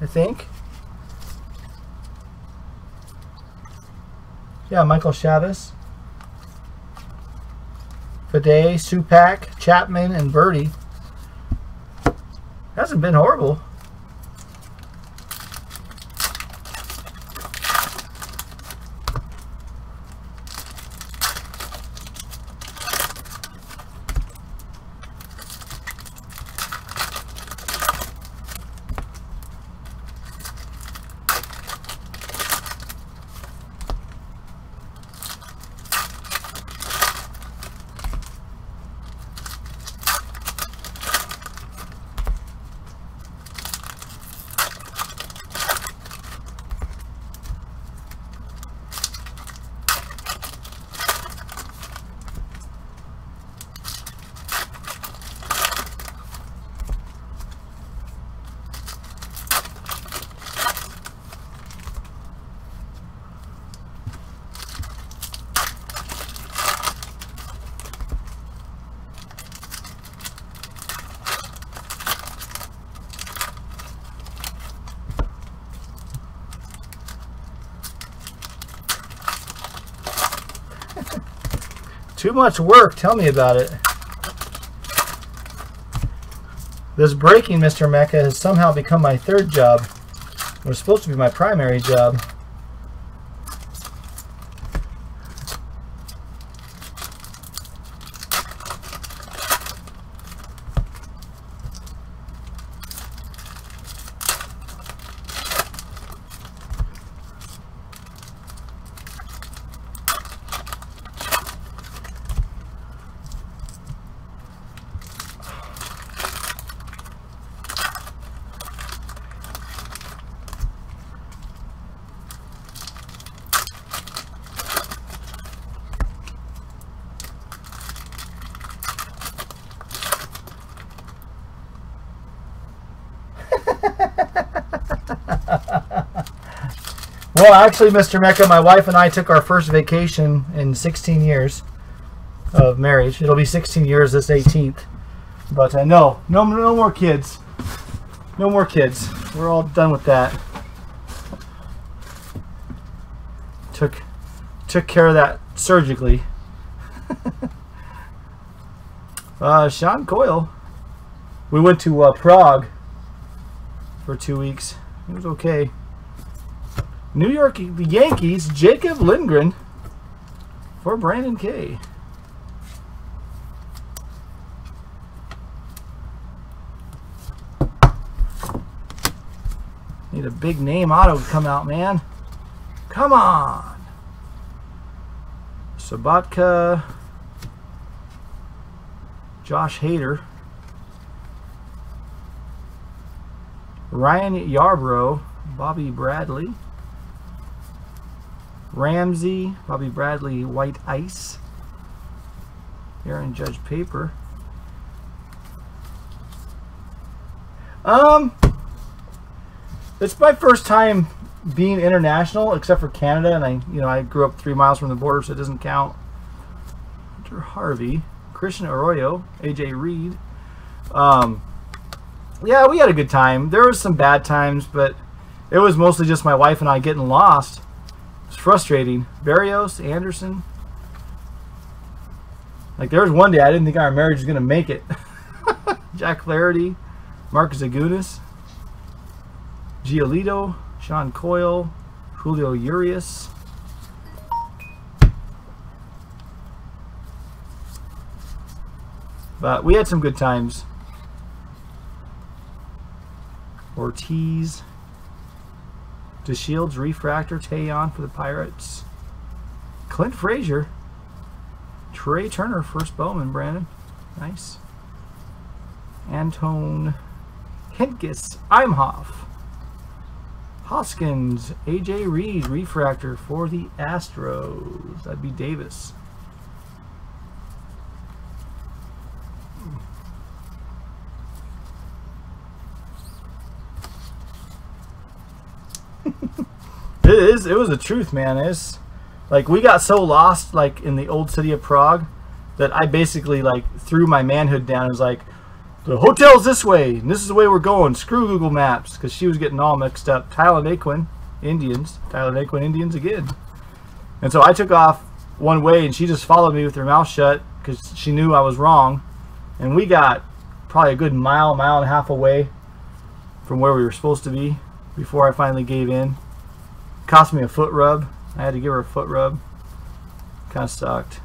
I think. Yeah, Michael Chavis. Fedde, Supak, Chapman, and Burdi. Hasn't been horrible. Too much work. Tell me about it. This breaking, Mr. Mecca, has somehow become my third job. It was supposed to be my primary job. Well, actually, Mr. Mecca, my wife and I took our first vacation in 16 years of marriage. It'll be 16 years this 18th. But uh, no, no, no more kids. No more kids. We're all done with that. Took, took care of that surgically. (laughs) uh, Sean Coyle. We went to uh, Prague for two weeks. It was okay. New York Yankees, Jacob Lindgren for Brandon Kay. Need a big name auto to come out, man. Come on. Sabatka. Josh Hader. Ryan Yarbrough. Bobby Bradley. Ramsey, Bobby Bradley, White Ice. Aaron Judge Paper. Um, it's my first time being international, except for Canada, and I, you know, I grew up three miles from the border, so it doesn't count. Hunter Harvey, Christian Arroyo, AJ Reed. Um, yeah, we had a good time. There was some bad times, but it was mostly just my wife and I getting lost. It's frustrating. Barrios, Anderson. Like there was one day I didn't think our marriage was gonna make it. (laughs) Jack Flaherty, Mark Zagunis, Giolito, Sean Coyle, Julio Urias. But we had some good times. Ortiz. DeShields, Refractor, Taillon for the Pirates. Clint Frazier. Trea Turner, first Bowman, Brandon. Nice. Antone Hentges, Imhof. Hoskins, AJ Reed, Refractor for the Astros. That'd be Davis. It is. It was the truth, man. It's like we got so lost, like in the old city of Prague, that I basically like threw my manhood down. and was like, The hotel's this way, and this is the way we're going. Screw Google Maps, because she was getting all mixed up. Tyler Naquin, Indians. Tyler Naquin, Indians again. And so I took off one way, and she just followed me with her mouth shut, because she knew I was wrong. And we got probably a good mile, mile and a half away from where we were supposed to be before I finally gave in. Cost me a foot rub. I had to give her a foot rub. Kind of sucked.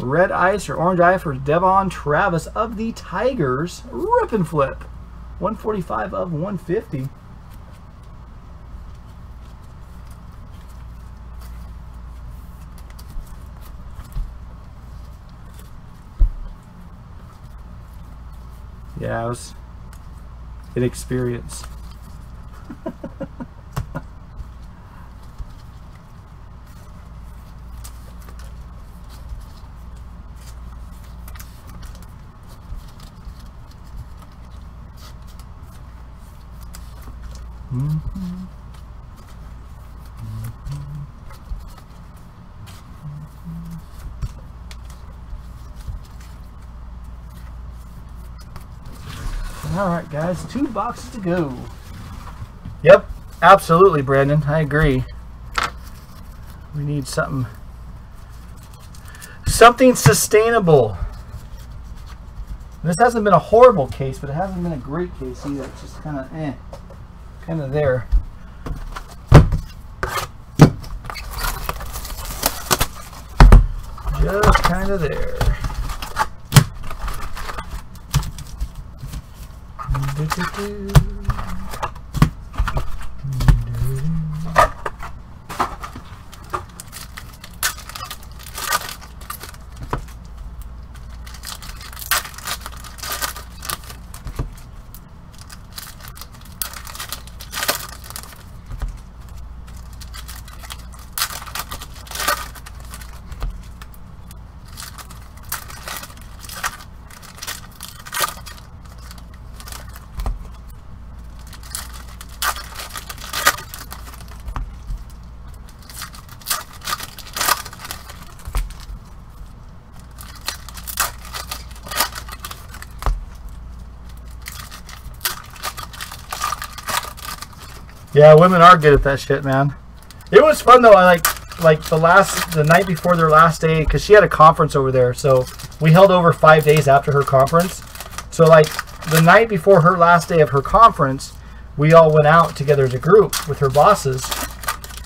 Red ice or orange eye for Devon Travis of the Tigers. Rip and flip. 145 of 150. Yeah, it was experience. Guys, two boxes to go. Yep, absolutely, Brandon. I agree. We need something, something sustainable. This hasn't been a horrible case, but it hasn't been a great case either. It's just kind of eh, kind of there. Just kind of there. do, do, do. Yeah, women are good at that shit, man. It was fun though. I like like the last the night before their last day because she had a conference over there. So we held over five days after her conference. So like the night before her last day of her conference, we all went out together as a group with her bosses,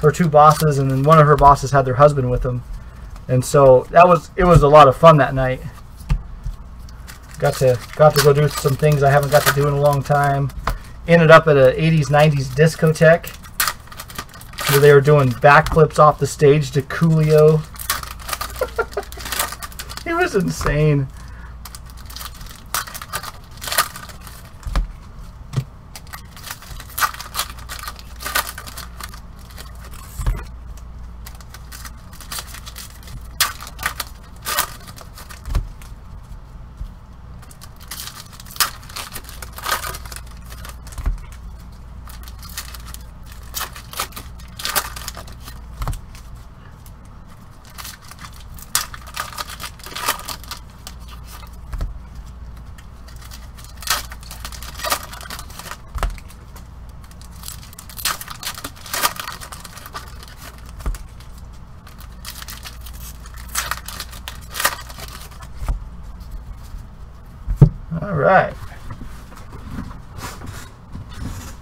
her two bosses, and then one of her bosses had their husband with them. And so that was it was a lot of fun that night. Got to got to go do some things I haven't got to do in a long time ended up at a 80s 90s discotheque where they were doing backflips off the stage to Coolio. (laughs) it was insane. All right.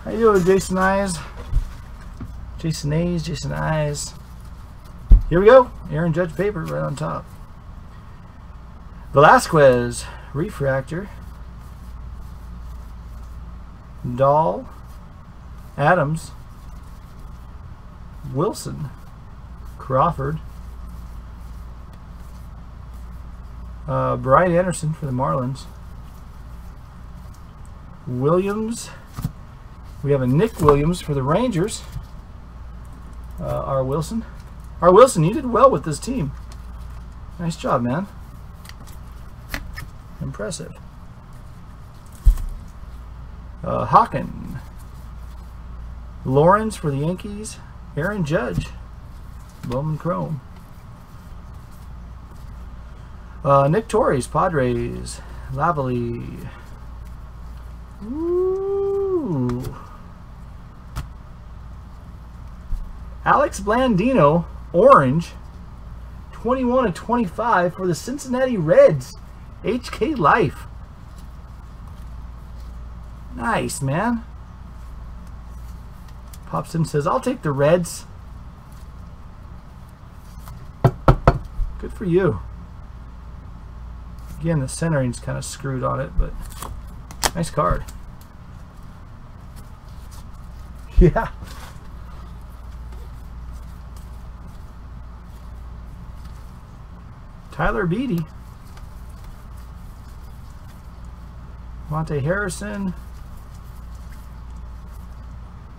How you doing, Jason Eyes? Jason A's, Jason Eyes. Here we go. Aaron Judge paper right on top. Velasquez, Refractor. Dahl. Adams. Wilson. Crawford. Uh, Brian Anderson for the Marlins. Williams. We have a Nick Williams for the Rangers. Uh, R. Wilson. R. Wilson, you did well with this team. Nice job, man. Impressive. Uh, Hockin. Lawrence for the Yankees. Aaron Judge. Bowman Chrome. Uh, Nick Torres, Padres. Ooh. Alex Blandino, orange, 21 of 25 for the Cincinnati Reds. HK Life. Nice, man. Pops in says, I'll take the Reds. Good for you. Again, the centering's kind of screwed on it, but nice card. (laughs) Yeah. Tyler Beede. Monte Harrison.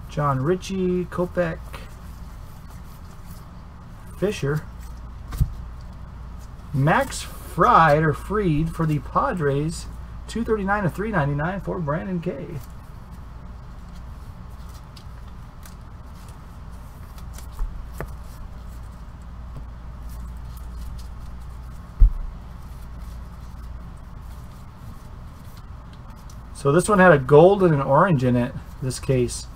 John Ritchie, Kopech, Fisher. Max Fried or Freed for the Padres. 239 to 399 for Brandon K. So this one had a gold and an orange in it, this case.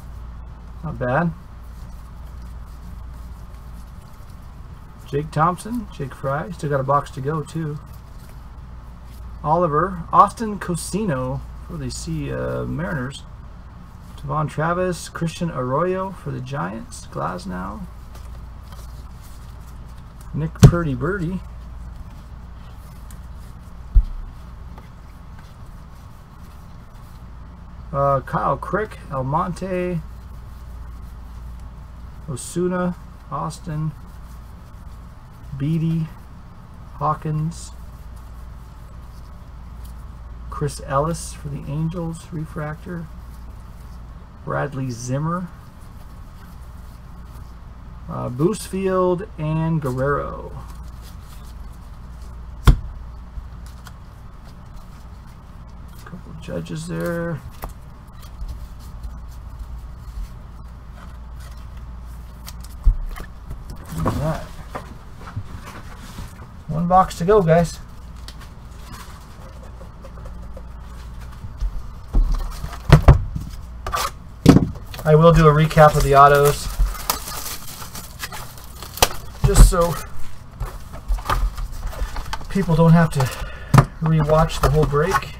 Not bad. Jake Thompson, Jake Fry, still got a box to go too. Oliver, Austin Cousino for the Sea uh, Mariners. Devon Travis, Christian Arroyo for the Giants, Glasnow. Nick Purdy Burdi. Uh, Kyle Crick, El Monte, Osuna, Austin, Beede, Hawkins, Chris Ellis for the Angels, Refractor, Bradley Zimmer, uh, Bousfield, and Guerrero. A Couple judges there. Alright. One box to go, guys. I will do a recap of the autos. Just so people don't have to rewatch the whole break.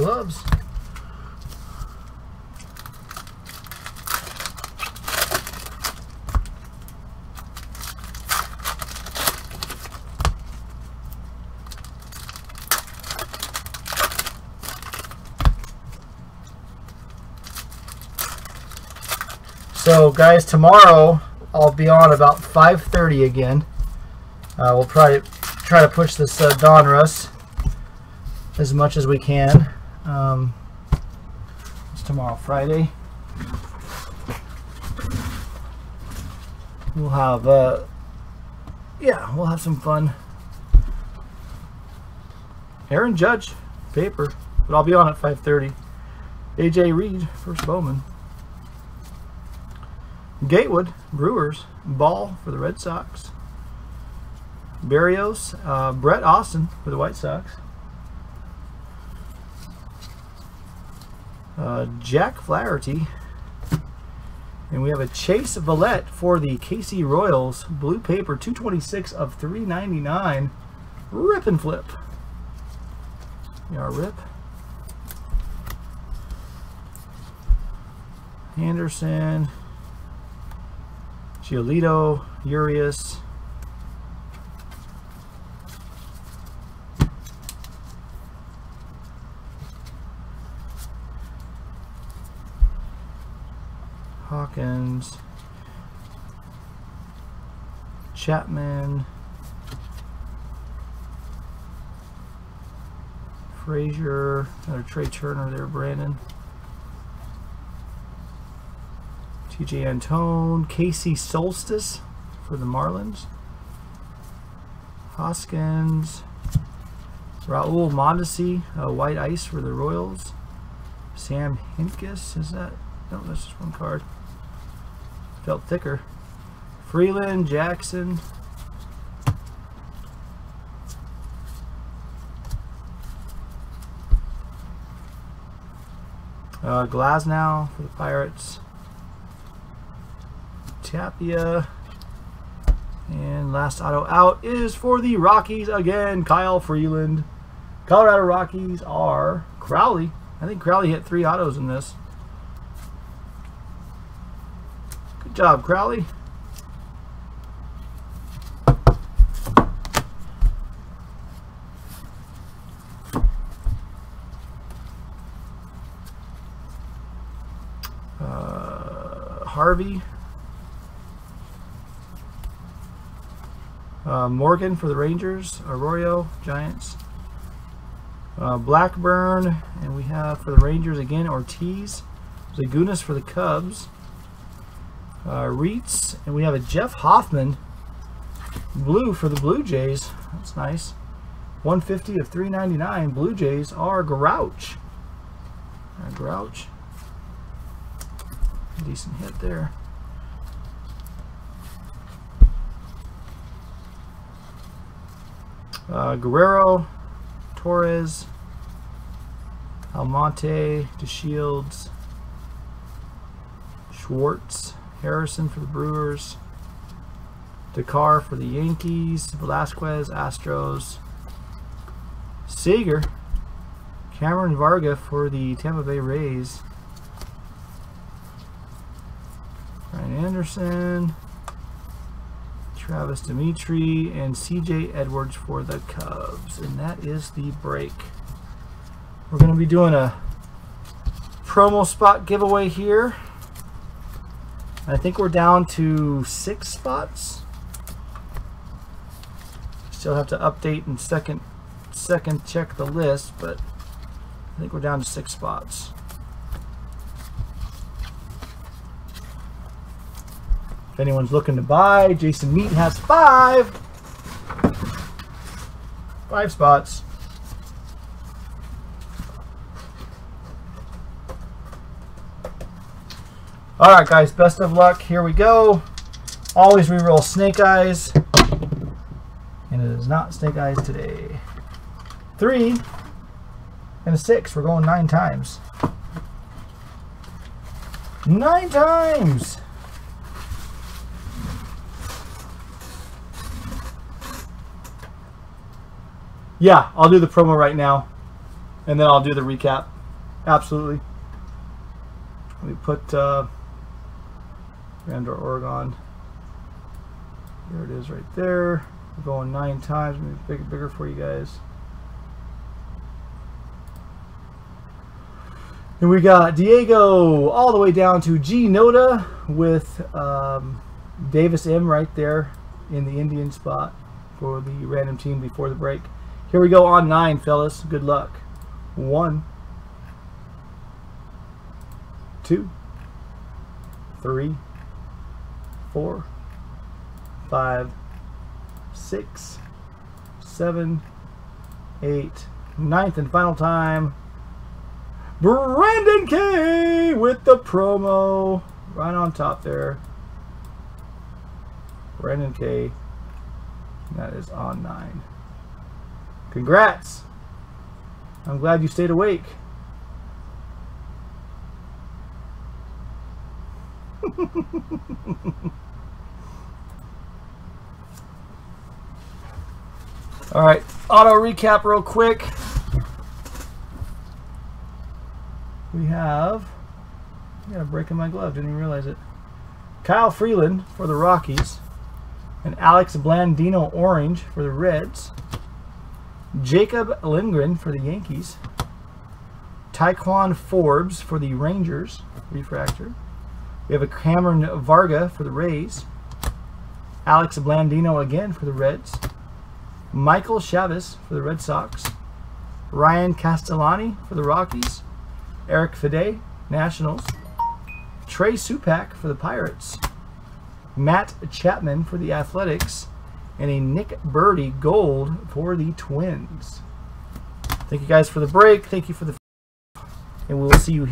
Gloves. So, guys, tomorrow I'll be on about 5:30 again. Uh, we'll to try to push this uh, Donruss as much as we can. Tomorrow, Friday. We'll have, uh, yeah, we'll have some fun. Aaron Judge, paper, but I'll be on at 5:30. AJ Reed, first Bowman. Gatewood, Brewers, Ball for the Red Sox. Barrios, uh, Brett Austin for the White Sox. Jack Flaherty. And we have a Chase Vallot for the KC Royals. Blue paper, 226 of 399. Rip and flip. Yeah, rip. Anderson. Giolito, Urias. Hawkins. Chapman. Frazier. Another Trea Turner there, Brandon. TJ Antone, Casey Solstice for the Marlins. Hoskins, Raul Mondesi, uh, White Ice for the Royals. Sam Hentges, is that? No, that's just one card. Felt thicker. Freeland, Jackson. Uh, Glasnow for the Pirates. Tapia. And last auto out is for the Rockies again, Kyle Freeland. Colorado Rockies are Crowley. I think Crowley hit three autos in this. Good job, Crowley. Uh, Harvey. Uh, Morgan for the Rangers. Arroyo, Giants. Uh, Blackburn. And we have for the Rangers again Ortiz. Zagunis for the Cubs. Uh, Reitz. And we have a Jeff Hoffman. Blue for the Blue Jays. That's nice. 150 of 399. Blue Jays are Grouch. Uh, Grouch. Decent hit there. Uh, Guerrero, Torres, Almonte, DeShields, Schwartz, Harrison for the Brewers, DeCarr for the Yankees, Velasquez, Astros, Seager, Cameron Varga for the Tampa Bay Rays, Ryan Anderson, Travis Demeritte, and CJ Edwards for the Cubs. And that is the break. We're going to be doing a promo spot giveaway here. I think we're down to six spots. Still have to update and second second check the list, but I think we're down to six spots. If anyone's looking to buy, Jason Meat has five. Five spots. All right, guys, best of luck. Here we go. Always reroll Snake Eyes. And it is not Snake Eyes today. Three and a six. We're going nine times. Nine times! Yeah, I'll do the promo right now. And then I'll do the recap. Absolutely. We put uh, Randall Oregon. There it is right there. We're going nine times. Maybe make it bigger for you guys. And we got Diego all the way down to G Noda with um, Davis M right there in the Indian spot for the random team before the break. Here we go on nine, fellas. Good luck. One, two, three, four, five, six, seven, eight, ninth and final time. Brandon K with the promo right on top there. Brandon K. That is on nine. Congrats. I'm glad you stayed awake. (laughs) All right, auto recap real quick. We have, got a break in my glove, didn't even realize it. Kyle Freeland for the Rockies, and Alex Blandino Orange for the Reds. Jacob Lindgren for the Yankees. Ti'Quan Forbes for the Rangers, refractor. We have a Cameron Varga for the Rays. Alex Blandino again for the Reds. Michael Chavis for the Red Sox. Ryan Castellani for the Rockies. Erick Fedde, Nationals. Trey Supak for the Pirates. Matt Chapman for the Athletics. And a Nick Burdi Gold for the Twins. Thank you guys for the break. Thank you for the... And we'll see you